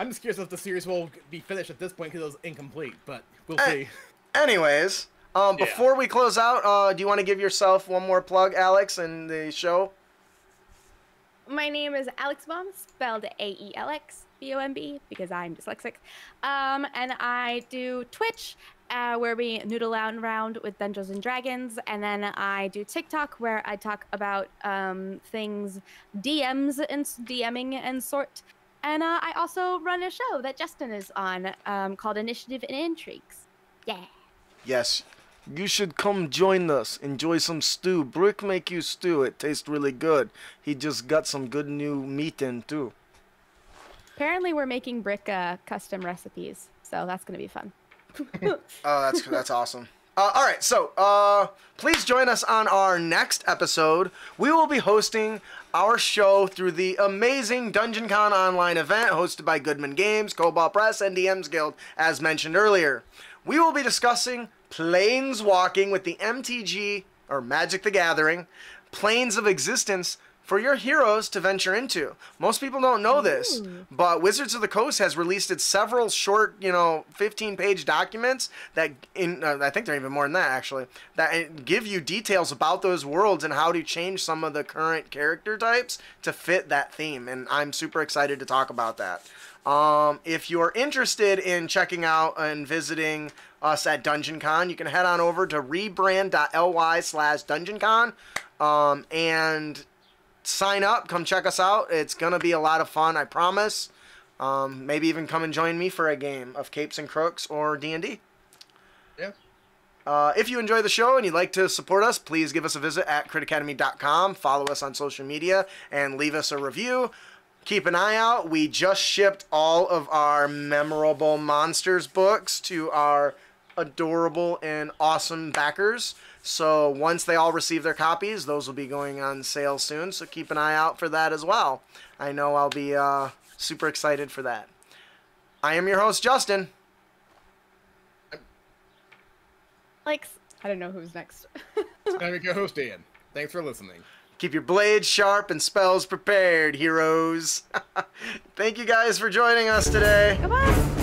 I'm just curious if the series will be finished at this point because it was incomplete, but we'll Eh. see. Anyways, um, Yeah. before we close out, uh, do you want to give yourself one more plug, Alex, in the show? My name is Alex Bomb, spelled A E L X B O M B, because I'm dyslexic. Um, and I do Twitch, uh, where we noodle out and around with Dungeons and Dragons, and then I do TikTok, where I talk about um, things, DMs and DMing and sort. And uh, I also run a show that Justin is on um, called Initiative and Intrigues. Yeah. Yes. You should come join us. Enjoy some stew. Brick make you stew. It tastes really good. He just got some good new meat in too. Apparently, we're making Brick uh, custom recipes, so that's gonna be fun. Oh, that's that's awesome. Uh, all right, so uh, please join us on our next episode. We will be hosting our show through the amazing Dungeon Con online event hosted by Goodman Games, Kobold Press, and DM's Guild, as mentioned earlier. We will be discussing Planes Walking with the MTG, or Magic the Gathering, Planes of Existence for your heroes to venture into. Most people don't know this, but Wizards of the Coast has released its several short, you know, 15-page documents that, in uh, I think they're even more than that actually, that give you details about those worlds and how to change some of the current character types to fit that theme. And I'm super excited to talk about that. Um, if you're interested in checking out and visiting us at Dungeon Con, you can head on over to rebrand.ly slash DungeonCon um, and sign up. Come check us out. It's going to be a lot of fun, I promise. Um, maybe even come and join me for a game of Capes and Crooks or D&D. Yeah. Uh, if you enjoy the show and you'd like to support us, please give us a visit at critacademy.com. Follow us on social media and leave us a review. Keep an eye out. We just shipped all of our memorable monsters books to our adorable and awesome backers. So once they all receive their copies, those will be going on sale soon. So keep an eye out for that as well. I know I'll be uh, super excited for that. I am your host, Justin. Like, I don't know who's next. I'm your co-host Dan. Thanks for listening. Keep your blades sharp and spells prepared, heroes. Thank you guys for joining us today. Goodbye.